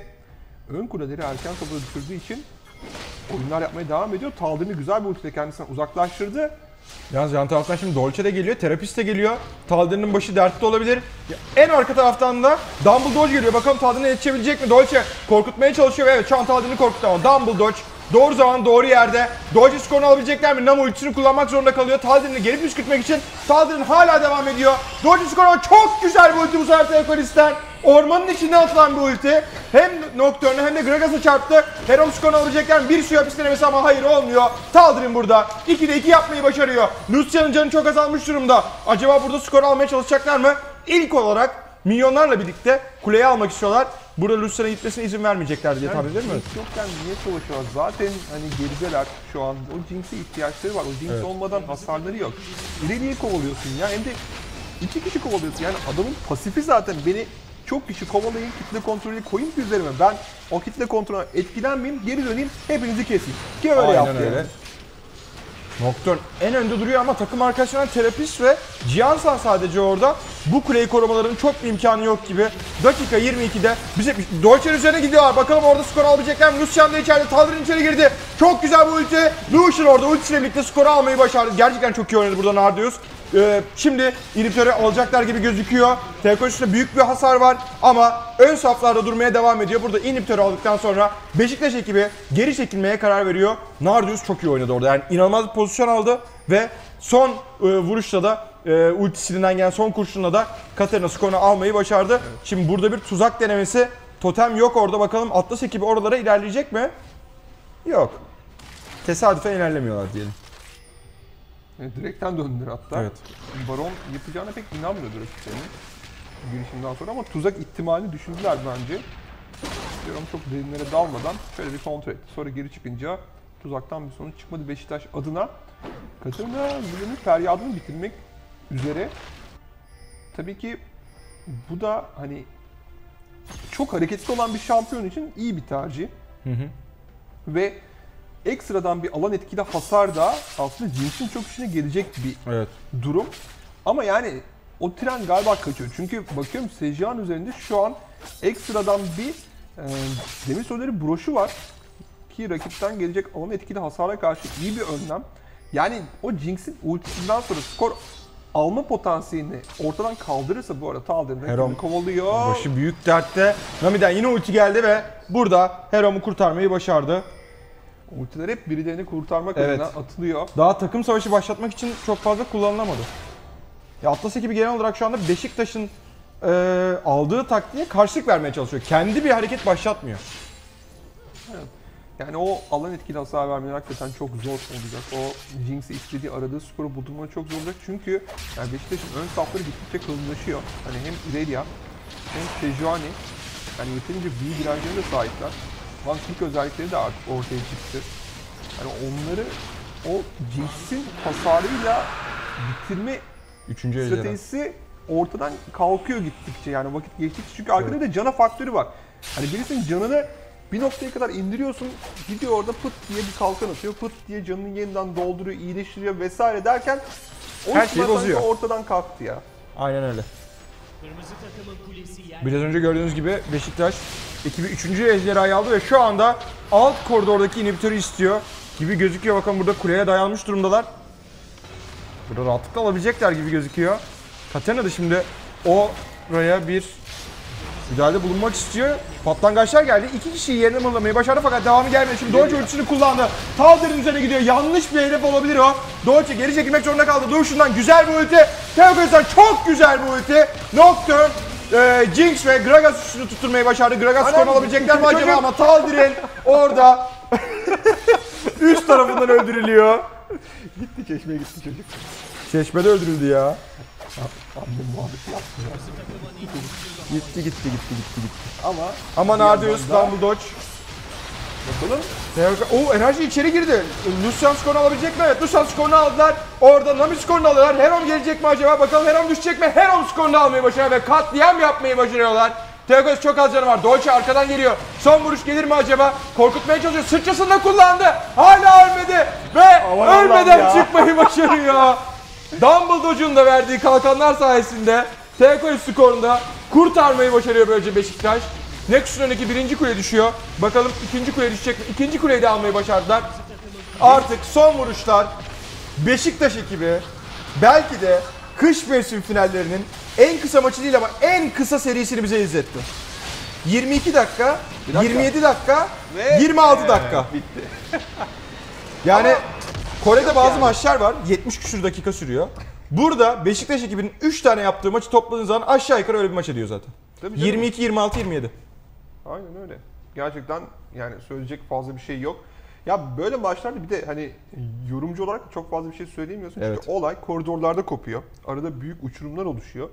Speaker 1: ön kuleleri erken topa düşürdüğü için oyunlar yapmaya devam ediyor. Taldir'ini güzel bir ultiyle kendisinden uzaklaştırdı.
Speaker 2: Yalnız yan taraftan şimdi Dolce de geliyor, terapist de geliyor. Taldir'in başı dertte olabilir. En arka taraftan da Dumbledore geliyor. Bakalım Taldir'ine yetişebilecek mi? Dolce korkutmaya çalışıyor ve evet şu an Taldir'ini korkuttu ama Dumbledore doğru zaman doğru yerde. Dolce skorunu alabilecekler mi? Namu ultisini kullanmak zorunda kalıyor. Taldir'ini geri püskürtmek için Taldir'in hala devam ediyor. Dolce skoru çok güzel bir ulti bu sefer Teokolis'ten. Ormanın içinden atılan bir ulti. Hem Nocturne'e hem de Gragas'a çarptı. Herom skorunu alabilecekler mi? Bir suya hapis denemesi ama hayır olmuyor. Taldir'in burada 2'de 2 yapmayı başarıyor. Lucian'ın canı çok azalmış durumda. Acaba burada skor almaya çalışacaklar mı? İlk olarak milyonlarla birlikte kuleyi almak istiyorlar. Burada Lucian'a gitmesine izin vermeyecekler diye tahmin edilir mi?
Speaker 1: Jinx yokken niye savaşıyorlar? Zaten hani gerideler şu an. O Jinx'e ihtiyaçları var. O Jinx
Speaker 2: Evet.
Speaker 1: olmadan hasarları yok. İleriye kovalıyorsun ya. Hem de iki kişi kovalıyorsun. Yani adamın pasifi zaten beni çok kişi kovalayın, kitle kontrolü ki üzerime. Ben o kitle kontrolü etkilenmeyeyim, geri döneyim, hepinizi keseyim. Ki öyle
Speaker 2: Aynen
Speaker 1: yaptı
Speaker 2: öyle.
Speaker 1: yani.
Speaker 2: Nocturne en önde duruyor ama takım arkadaşlarından terapist ve Cihansan sadece orada. Bu kuleyi korumalarının çok bir imkanı yok gibi. Dakika 22'de bize Dolce üzerine gidiyorlar. Bakalım orada skor alabilecekler mi? Lucian da içeride. Taldir'in içeri girdi. Çok güzel bu ulti. Lucian orada ultisiyle birlikte skoru almayı başardı. Gerçekten çok iyi oynadı burada Nardius. Ee, şimdi inhibitörü alacaklar gibi gözüküyor. Üstünde büyük bir hasar var ama ön saflarda durmaya devam ediyor. Burada inhibitörü aldıktan sonra Beşiktaş ekibi geri çekilmeye karar veriyor. Nardius çok iyi oynadı orada. Yani inanılmaz bir pozisyon aldı ve son e, vuruşta da e, ultisinden gelen son kurşunla da Katarina skorunu almayı başardı. Şimdi burada bir tuzak denemesi. Totem yok orada. Bakalım Atlas ekibi oralara ilerleyecek mi? Yok. Tesadüfen ilerlemiyorlar diyelim.
Speaker 1: Yani direkten döndüler hatta.
Speaker 2: Evet.
Speaker 1: Baron yapacağına pek inanmıyordu rakiplerinin girişimden sonra ama tuzak ihtimalini düşündüler bence. Diyorum çok derinlere dalmadan şöyle bir kontrol etti. Sonra geri çıkınca tuzaktan bir sonuç çıkmadı Beşiktaş adına. Katarina Gül'ün feryadını bitirmek üzere. Tabii ki bu da hani çok hareketli olan bir şampiyon için iyi bir tercih.
Speaker 2: Hı hı.
Speaker 1: Ve ekstradan bir alan etkili hasar da aslında Jinx'in çok işine gelecek bir
Speaker 2: Evet.
Speaker 1: durum. Ama yani o tren galiba kaçıyor. Çünkü bakıyorum Sejuani üzerinde şu an ekstradan bir e, demir soruları broşu var. Ki rakipten gelecek alan etkili hasara karşı iyi bir önlem. Yani o Jinx'in ultisinden sonra skor alma potansiyelini ortadan kaldırırsa bu arada Taldir'in rakibini kovalıyor.
Speaker 2: Başı büyük dertte. Nami'den yine ulti geldi ve burada Herom'u kurtarmayı başardı.
Speaker 1: Ultiler hep birilerini kurtarmak
Speaker 2: Evet.
Speaker 1: adına atılıyor.
Speaker 2: Daha takım savaşı başlatmak için çok fazla kullanılamadı. Ya Atlas ekibi genel olarak şu anda Beşiktaş'ın eee, aldığı taktiğe karşılık vermeye çalışıyor. Kendi bir hareket başlatmıyor.
Speaker 1: Yani o alan etkili hasar vermeleri hakikaten çok zor olacak. O Jinx'i istediği aradığı skoru buldurmak çok zor olacak. Çünkü yani Beşiktaş'ın ön safları gittikçe kalınlaşıyor. Hani hem Irelia hem Sejuani yani yeterince büyük direncine de sahipler. Flick özellikleri de artık ortaya çıktı. Yani onları o Jinx'in hasarıyla bitirme
Speaker 2: Üçüncü ejderha.
Speaker 1: stratejisi ortadan kalkıyor gittikçe yani vakit geçtikçe çünkü arkada da cana faktörü var. Hani birisinin canını bir noktaya kadar indiriyorsun, gidiyor orada pıt diye bir kalkan atıyor, pıt diye canını yeniden dolduruyor, iyileştiriyor vesaire derken o
Speaker 2: Her
Speaker 1: sanki
Speaker 2: bozuyor.
Speaker 1: ortadan kalktı ya.
Speaker 2: Aynen öyle. Biraz önce gördüğünüz gibi Beşiktaş ekibi 3. ejderhayı aldı ve şu anda alt koridordaki inhibitörü istiyor gibi gözüküyor. Bakın burada kuleye dayanmış durumdalar. Burada rahatlıkla alabilecekler gibi gözüküyor. Katerina da şimdi oraya bir müdahalede bulunmak istiyor. Patlangaçlar geldi. İki kişiyi yerine mırlamayı başardı fakat devamı gelmedi. Şimdi Dolce ultisini kullandı. Taldir'in üzerine gidiyor. Yanlış bir hedef olabilir o. Dolce geri çekilmek zorunda kaldı. Duruşundan güzel bir ulti. Teokoysan çok güzel bir ulti. Nocturne e, Jinx ve Gragas üstünü tutturmayı başardı. Gragas skorunu alabilecekler mi acaba ama Taldir'in orada <laughs> üst tarafından öldürülüyor.
Speaker 1: Gitti çeşmeye gitti çocuk.
Speaker 2: Çeşmede öldürüldü ya.
Speaker 1: Annem muhabbeti yaptı ya.
Speaker 2: Gitti gitti gitti gitti gitti.
Speaker 1: Ama
Speaker 2: Ama
Speaker 1: Bir
Speaker 2: Nardius,
Speaker 1: bakalım
Speaker 2: O enerji içeri girdi. Lucian skorunu alabilecek mi? Evet Lucian skorunu aldılar. Orada Nami skorunu alıyorlar. Heron gelecek mi acaba? Bakalım Heron düşecek mi? Heron skorunu almayı başarıyor ve katliam yapmayı başarıyorlar. Teokos çok az canı var. Dolce arkadan geliyor. Son vuruş gelir mi acaba? Korkutmaya çalışıyor. Sırtçasını da kullandı. Hala ölmedi. Ve
Speaker 1: Aman
Speaker 2: ölmeden
Speaker 1: ya.
Speaker 2: çıkmayı <laughs> başarıyor. Dumbledore'un da verdiği kalkanlar sayesinde Teokos skorunda kurtarmayı başarıyor böylece Beşiktaş. Nexus'un önündeki birinci kule düşüyor. Bakalım ikinci kule düşecek mi? İkinci kuleyi de almayı başardılar. Artık son vuruşlar Beşiktaş ekibi belki de kış mevsim finallerinin en kısa maçı değil ama en kısa serisini bize izletti. 22 dakika,
Speaker 1: dakika.
Speaker 2: 27 dakika,
Speaker 1: Ve-
Speaker 2: 26 dakika.
Speaker 1: bitti. <laughs>
Speaker 2: Yani Kore'de bazı
Speaker 1: yani.
Speaker 2: maçlar var. 70 küsur dakika sürüyor. Burada Beşiktaş ekibinin 3 tane yaptığı maçı topladığınız zaman aşağı yukarı öyle bir maç ediyor zaten.
Speaker 1: Tabii canım.
Speaker 2: 22 26 27.
Speaker 1: Aynen öyle. Gerçekten yani söyleyecek fazla bir şey yok. Ya böyle maçlarda bir de hani yorumcu olarak çok fazla bir şey söyleyemiyorsun.
Speaker 2: Evet.
Speaker 1: Çünkü olay koridorlarda kopuyor. Arada büyük uçurumlar oluşuyor.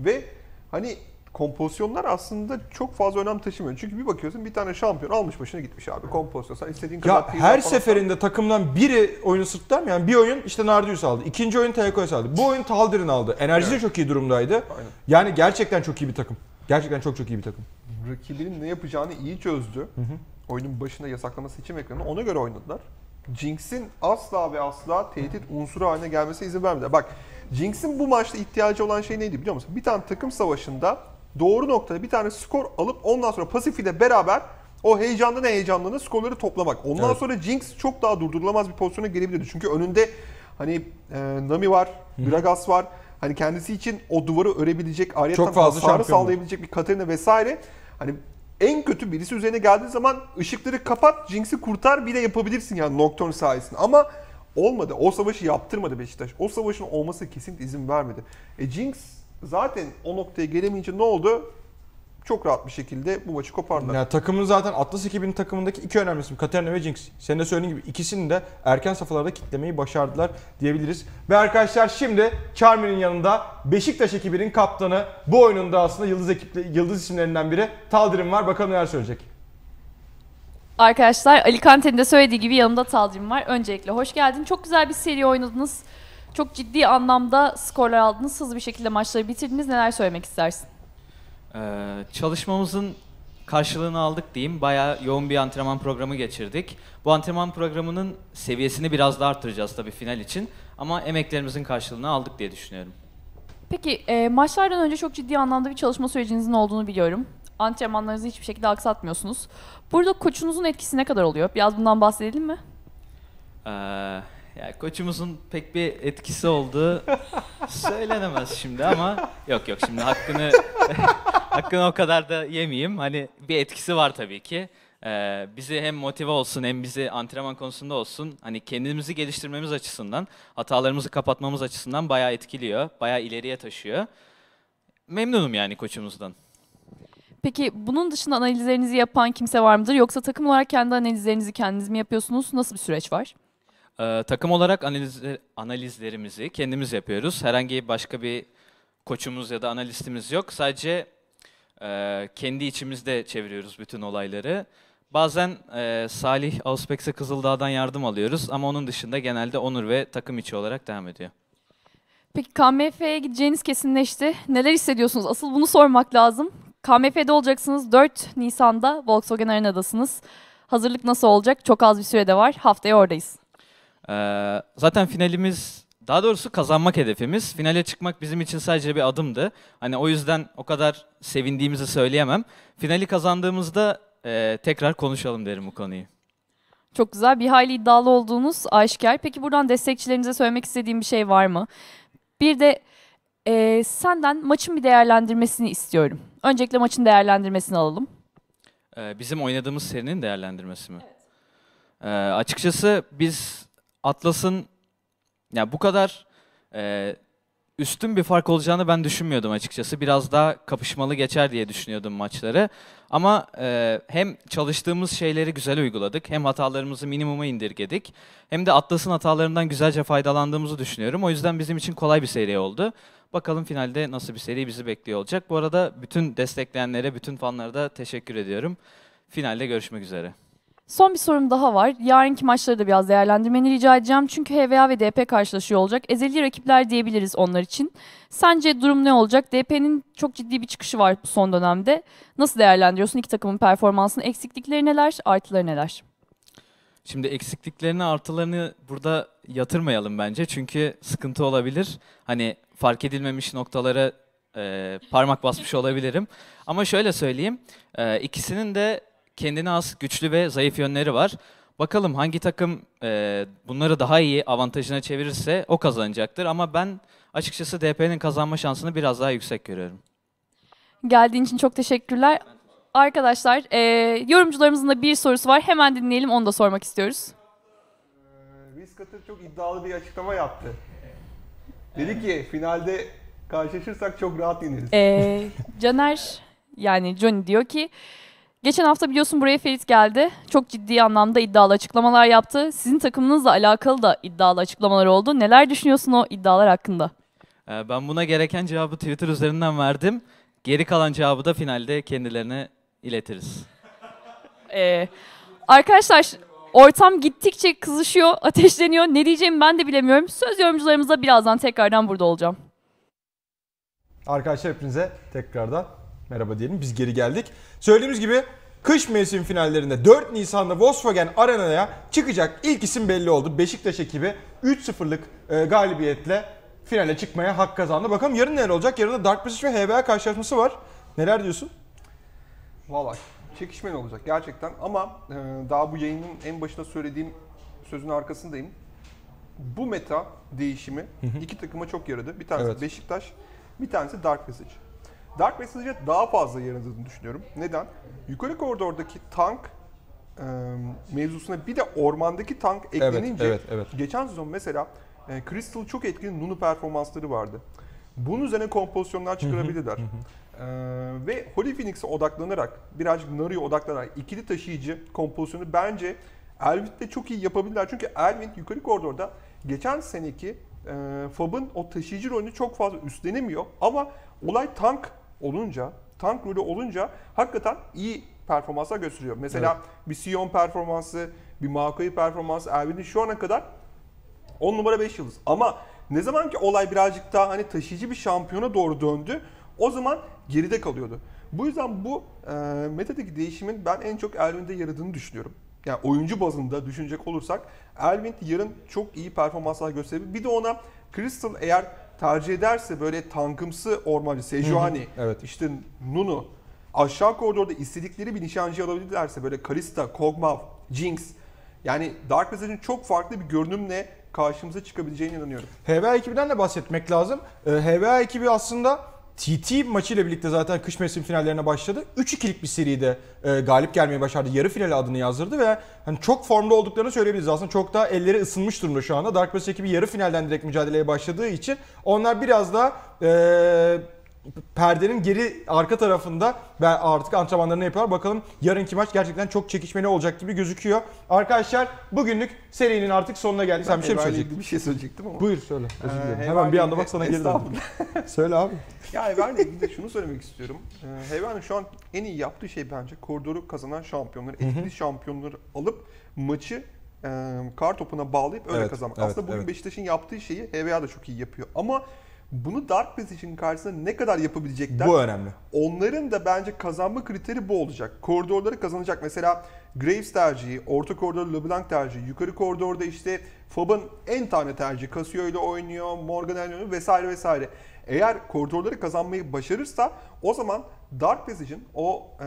Speaker 1: Ve hani kompozisyonlar aslında çok fazla önem taşımıyor. Çünkü bir bakıyorsun bir tane şampiyon almış başına gitmiş abi kompozisyon. Sen istediğin kadar
Speaker 2: Ya her
Speaker 1: falan-
Speaker 2: seferinde takımdan biri oyunu sırtlar mı? Yani bir oyun işte Nardius aldı. ikinci oyun Teokoyas aldı. Bu oyun Taldir'in aldı. Enerji de çok iyi durumdaydı.
Speaker 1: Aynen.
Speaker 2: Yani gerçekten çok iyi bir takım. Gerçekten çok çok iyi bir takım.
Speaker 1: rakibinin ne yapacağını iyi çözdü. Oyunun başında yasaklaması için ekranı ona göre oynadılar. Jinx'in asla ve asla tehdit unsuru haline gelmesine izin vermediler. Bak Jinx'in bu maçta ihtiyacı olan şey neydi biliyor musun? Bir tane takım savaşında doğru noktada bir tane skor alıp ondan sonra pasif ile beraber o heyecanlı ne heyecanlığını skorları toplamak. Ondan
Speaker 2: Evet.
Speaker 1: sonra Jinx çok daha durdurulamaz bir pozisyona gelebilirdi. Çünkü önünde hani e, Nami var, Gragas var. Hani kendisi için o duvarı örebilecek, ayrıca
Speaker 2: Çok fazla
Speaker 1: hasarı sağlayabilecek bir Katarina vesaire. Hani en kötü birisi üzerine geldiği zaman ışıkları kapat, Jinx'i kurtar bile yapabilirsin yani Nocturne sayesinde. Ama olmadı. O savaşı yaptırmadı Beşiktaş. O savaşın olması kesinlikle izin vermedi. E Jinx zaten o noktaya gelemeyince ne oldu? Çok rahat bir şekilde bu maçı kopardılar.
Speaker 2: Yani takımın zaten Atlas ekibinin takımındaki iki önemli isim Katerina ve Jinx. Senin de söylediğin gibi ikisini de erken safhalarda kitlemeyi başardılar diyebiliriz. Ve arkadaşlar şimdi Charmy'nin yanında Beşiktaş ekibinin kaptanı bu oyunun da aslında yıldız ekiple, yıldız isimlerinden biri Taldirim var. Bakalım neler söyleyecek.
Speaker 5: Arkadaşlar Ali Kante'nin de söylediği gibi yanımda Talcim var. Öncelikle hoş geldin. Çok güzel bir seri oynadınız. Çok ciddi anlamda skorlar aldınız. Hızlı bir şekilde maçları bitirdiniz. Neler söylemek istersin?
Speaker 6: Ee, çalışmamızın karşılığını aldık diyeyim. Bayağı yoğun bir antrenman programı geçirdik. Bu antrenman programının seviyesini biraz daha arttıracağız tabii final için. Ama emeklerimizin karşılığını aldık diye düşünüyorum.
Speaker 5: Peki e, maçlardan önce çok ciddi anlamda bir çalışma sürecinizin olduğunu biliyorum. Antrenmanlarınızı hiçbir şekilde aksatmıyorsunuz. Burada koçunuzun etkisi ne kadar oluyor? Biraz bundan bahsedelim mi?
Speaker 6: Ee, yani koçumuzun pek bir etkisi olduğu <laughs> söylenemez şimdi ama yok yok şimdi hakkını <laughs> hakkını o kadar da yemeyeyim. Hani bir etkisi var tabii ki. Ee, bizi hem motive olsun hem bizi antrenman konusunda olsun hani kendimizi geliştirmemiz açısından hatalarımızı kapatmamız açısından bayağı etkiliyor. Bayağı ileriye taşıyor. Memnunum yani koçumuzdan.
Speaker 5: Peki bunun dışında analizlerinizi yapan kimse var mıdır? Yoksa takım olarak kendi analizlerinizi kendiniz mi yapıyorsunuz? Nasıl bir süreç var?
Speaker 6: Ee, takım olarak analizler, analizlerimizi kendimiz yapıyoruz. Herhangi başka bir koçumuz ya da analistimiz yok. Sadece e, kendi içimizde çeviriyoruz bütün olayları. Bazen e, Salih Auspex'e Kızıldağ'dan yardım alıyoruz ama onun dışında genelde Onur ve takım içi olarak devam ediyor.
Speaker 5: Peki KMF'ye gideceğiniz kesinleşti. Neler hissediyorsunuz? Asıl bunu sormak lazım. KMF'de olacaksınız. 4 Nisan'da Volkswagen Arena'dasınız. Hazırlık nasıl olacak? Çok az bir sürede var. Haftaya oradayız.
Speaker 6: Ee, zaten finalimiz, daha doğrusu kazanmak hedefimiz. Finale çıkmak bizim için sadece bir adımdı. Hani o yüzden o kadar sevindiğimizi söyleyemem. Finali kazandığımızda e, tekrar konuşalım derim bu konuyu.
Speaker 5: Çok güzel. Bir hayli iddialı olduğunuz aşikar. Peki buradan destekçilerinize söylemek istediğim bir şey var mı? Bir de e, senden maçın bir değerlendirmesini istiyorum. Öncelikle maçın değerlendirmesini alalım.
Speaker 6: Ee, bizim oynadığımız serinin değerlendirmesi mi? Ee, açıkçası biz Atlas'ın ya bu kadar e, üstün bir fark olacağını ben düşünmüyordum açıkçası. Biraz daha kapışmalı geçer diye düşünüyordum maçları. Ama e, hem çalıştığımız şeyleri güzel uyguladık, hem hatalarımızı minimuma indirgedik, hem de Atlas'ın hatalarından güzelce faydalandığımızı düşünüyorum. O yüzden bizim için kolay bir seri oldu. Bakalım finalde nasıl bir seri bizi bekliyor olacak. Bu arada bütün destekleyenlere, bütün fanlara da teşekkür ediyorum. Finalde görüşmek üzere.
Speaker 5: Son bir sorum daha var. Yarınki maçları da biraz değerlendirmeni rica edeceğim. Çünkü HVA ve DP karşılaşıyor olacak. Ezeli rakipler diyebiliriz onlar için. Sence durum ne olacak? DP'nin çok ciddi bir çıkışı var bu son dönemde. Nasıl değerlendiriyorsun iki takımın performansını? Eksiklikleri neler, artıları neler?
Speaker 6: Şimdi eksikliklerini, artılarını burada yatırmayalım bence. Çünkü sıkıntı olabilir. Hani fark edilmemiş noktalara e, parmak basmış olabilirim. Ama şöyle söyleyeyim. E, ikisinin de kendine az güçlü ve zayıf yönleri var. Bakalım hangi takım e, bunları daha iyi avantajına çevirirse o kazanacaktır. Ama ben açıkçası DP'nin kazanma şansını biraz daha yüksek görüyorum.
Speaker 5: Geldiğin için çok teşekkürler. Arkadaşlar, e, yorumcularımızın da bir sorusu var. Hemen dinleyelim, onu da sormak istiyoruz.
Speaker 1: Whiskater çok iddialı bir açıklama yaptı. Dedi ki finalde karşılaşırsak çok rahat yeneriz.
Speaker 5: E, Caner, yani Johnny diyor ki, geçen hafta biliyorsun buraya Ferit geldi. Çok ciddi anlamda iddialı açıklamalar yaptı. Sizin takımınızla alakalı da iddialı açıklamalar oldu. Neler düşünüyorsun o iddialar hakkında?
Speaker 6: E, ben buna gereken cevabı Twitter üzerinden verdim. Geri kalan cevabı da finalde kendilerine iletiriz.
Speaker 5: Ee, arkadaşlar ortam gittikçe kızışıyor, <laughs> ateşleniyor. Ne diyeceğimi ben de bilemiyorum. Söz yorumcularımızla birazdan tekrardan burada olacağım.
Speaker 2: Arkadaşlar hepinize tekrardan merhaba diyelim. Biz geri geldik. Söylediğimiz gibi kış mevsim finallerinde 4 Nisan'da Volkswagen Arena'ya çıkacak ilk isim belli oldu. Beşiktaş ekibi 3-0'lık e, galibiyetle finale çıkmaya hak kazandı. Bakalım yarın neler olacak? Yarın da Dark Passage ve HBA karşılaşması var. Neler diyorsun?
Speaker 1: Valla çekişmeli olacak gerçekten ama e, daha bu yayının en başında söylediğim sözün arkasındayım. Bu meta değişimi iki takıma çok yaradı. Bir tanesi
Speaker 2: Evet.
Speaker 1: Beşiktaş, bir tanesi Dark Passage. Dark Passage'e daha fazla yaradığını düşünüyorum. Neden? Yukarı koridordaki tank e, mevzusuna bir de ormandaki tank eklenince
Speaker 2: evet, evet.
Speaker 1: geçen sezon mesela e, Crystal çok etkili Nunu performansları vardı. Bunun üzerine kompozisyonlar çıkarabilirler. ve Holy Phoenix'e odaklanarak, birazcık Naru'ya odaklanarak ikili taşıyıcı kompozisyonu bence Elvind'de çok iyi yapabilirler. Çünkü Elvind yukarı koridorda geçen seneki e, Fab'ın o taşıyıcı rolünü çok fazla üstlenemiyor. Ama olay tank olunca, tank rolü olunca hakikaten iyi performanslar gösteriyor. Mesela bir Sion performansı, bir Maokai performansı Elvind'in şu ana kadar 10 numara 5 yıldız. Ama ne zaman ki olay birazcık daha hani taşıyıcı bir şampiyona doğru döndü o zaman geride kalıyordu. Bu yüzden bu e, metadaki değişimin ben en çok Elvind'e yaradığını düşünüyorum. Yani oyuncu bazında düşünecek olursak Elvind yarın çok iyi performanslar gösterebilir. Bir de ona Crystal eğer tercih ederse böyle tankımsı ormancı Sejuani,
Speaker 2: evet.
Speaker 1: işte Nunu aşağı koridorda istedikleri bir nişancı alabilirlerse böyle Kalista, Kog'Maw, Jinx yani Dark Passage'in çok farklı bir görünümle karşımıza çıkabileceğine inanıyorum.
Speaker 2: HBA ekibinden de bahsetmek lazım. Ee, HBA ekibi aslında TT maçıyla birlikte zaten kış mevsim finallerine başladı. 3-2'lik bir seride e, galip gelmeyi başardı. Yarı finale adını yazdırdı ve hani çok formda olduklarını söyleyebiliriz. Aslında çok daha elleri ısınmış durumda şu anda. Dark Passage ekibi yarı finalden direkt mücadeleye başladığı için onlar biraz da e, perdenin geri arka tarafında ve artık antrenmanlarını yapıyorlar. Bakalım yarınki maç gerçekten çok çekişmeli olacak gibi gözüküyor. Arkadaşlar bugünlük serinin artık sonuna geldik. Sen bir şey mi söyleyecektin?
Speaker 1: bir şey söyleyecektim ama.
Speaker 2: Buyur söyle. Özür
Speaker 1: Ee,
Speaker 2: dilerim. Hemen bir anda bak sana geri döndüm. Söyle abi. <laughs>
Speaker 1: Ya Hever'le ilgili de şunu söylemek istiyorum. Ee, şu an en iyi yaptığı şey bence koridoru kazanan şampiyonları, etkili şampiyonları alıp maçı e, kar topuna bağlayıp öyle
Speaker 2: Evet,
Speaker 1: kazanmak.
Speaker 2: evet,
Speaker 1: Aslında bugün
Speaker 2: evet.
Speaker 1: Beşiktaş'ın yaptığı şeyi HVA da çok iyi yapıyor. Ama bunu Dark Passage'in karşısında ne kadar yapabilecekler?
Speaker 2: Bu önemli.
Speaker 1: Onların da bence kazanma kriteri bu olacak. Koridorları kazanacak. Mesela Graves tercihi, orta koridorda LeBlanc tercihi, yukarı koridorda işte Fab'ın en tane tercihi, Casio ile oynuyor, Morgan oynuyor vesaire vesaire. Eğer koridorları kazanmayı başarırsa o zaman Dark Passage'in o e,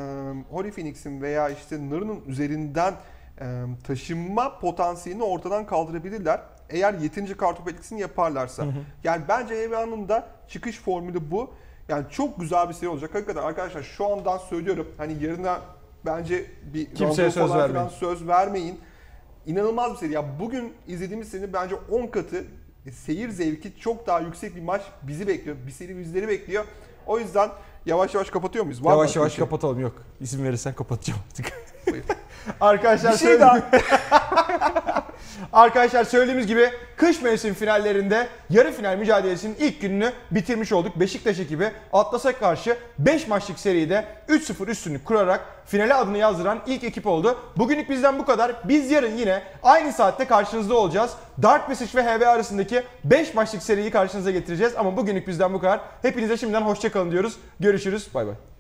Speaker 1: Holy Phoenix'in veya işte Naru'nun üzerinden e, taşınma potansiyelini ortadan kaldırabilirler. Eğer yeterince kartopu etkisini yaparlarsa. Yani bence EVA'nın da çıkış formülü bu. Yani çok güzel bir seri olacak. Hakikaten arkadaşlar şu andan söylüyorum. Hani yarına bence bir
Speaker 2: Kimseye söz
Speaker 1: falan
Speaker 2: vermeyin.
Speaker 1: söz vermeyin. İnanılmaz bir seri. Ya bugün izlediğimiz serinin bence 10 katı e, seyir zevki çok daha yüksek bir maç bizi bekliyor. Bir seri bizleri bekliyor. O yüzden yavaş yavaş kapatıyor muyuz? Var
Speaker 2: Yavaş yavaş
Speaker 1: şey?
Speaker 2: kapatalım yok. İzin verirsen kapatacağım artık. <laughs> Arkadaşlar
Speaker 1: Bir şey daha. <laughs>
Speaker 2: Arkadaşlar söylediğimiz gibi kış mevsim finallerinde yarı final mücadelesinin ilk gününü bitirmiş olduk. Beşiktaş ekibi Atlas'a karşı 5 maçlık seride 3-0 üstünlük kurarak finale adını yazdıran ilk ekip oldu. Bugünlük bizden bu kadar. Biz yarın yine aynı saatte karşınızda olacağız. Dark Passage ve HB arasındaki 5 maçlık seriyi karşınıza getireceğiz. Ama bugünlük bizden bu kadar. Hepinize şimdiden hoşçakalın diyoruz. Görüşürüz. Bay bay.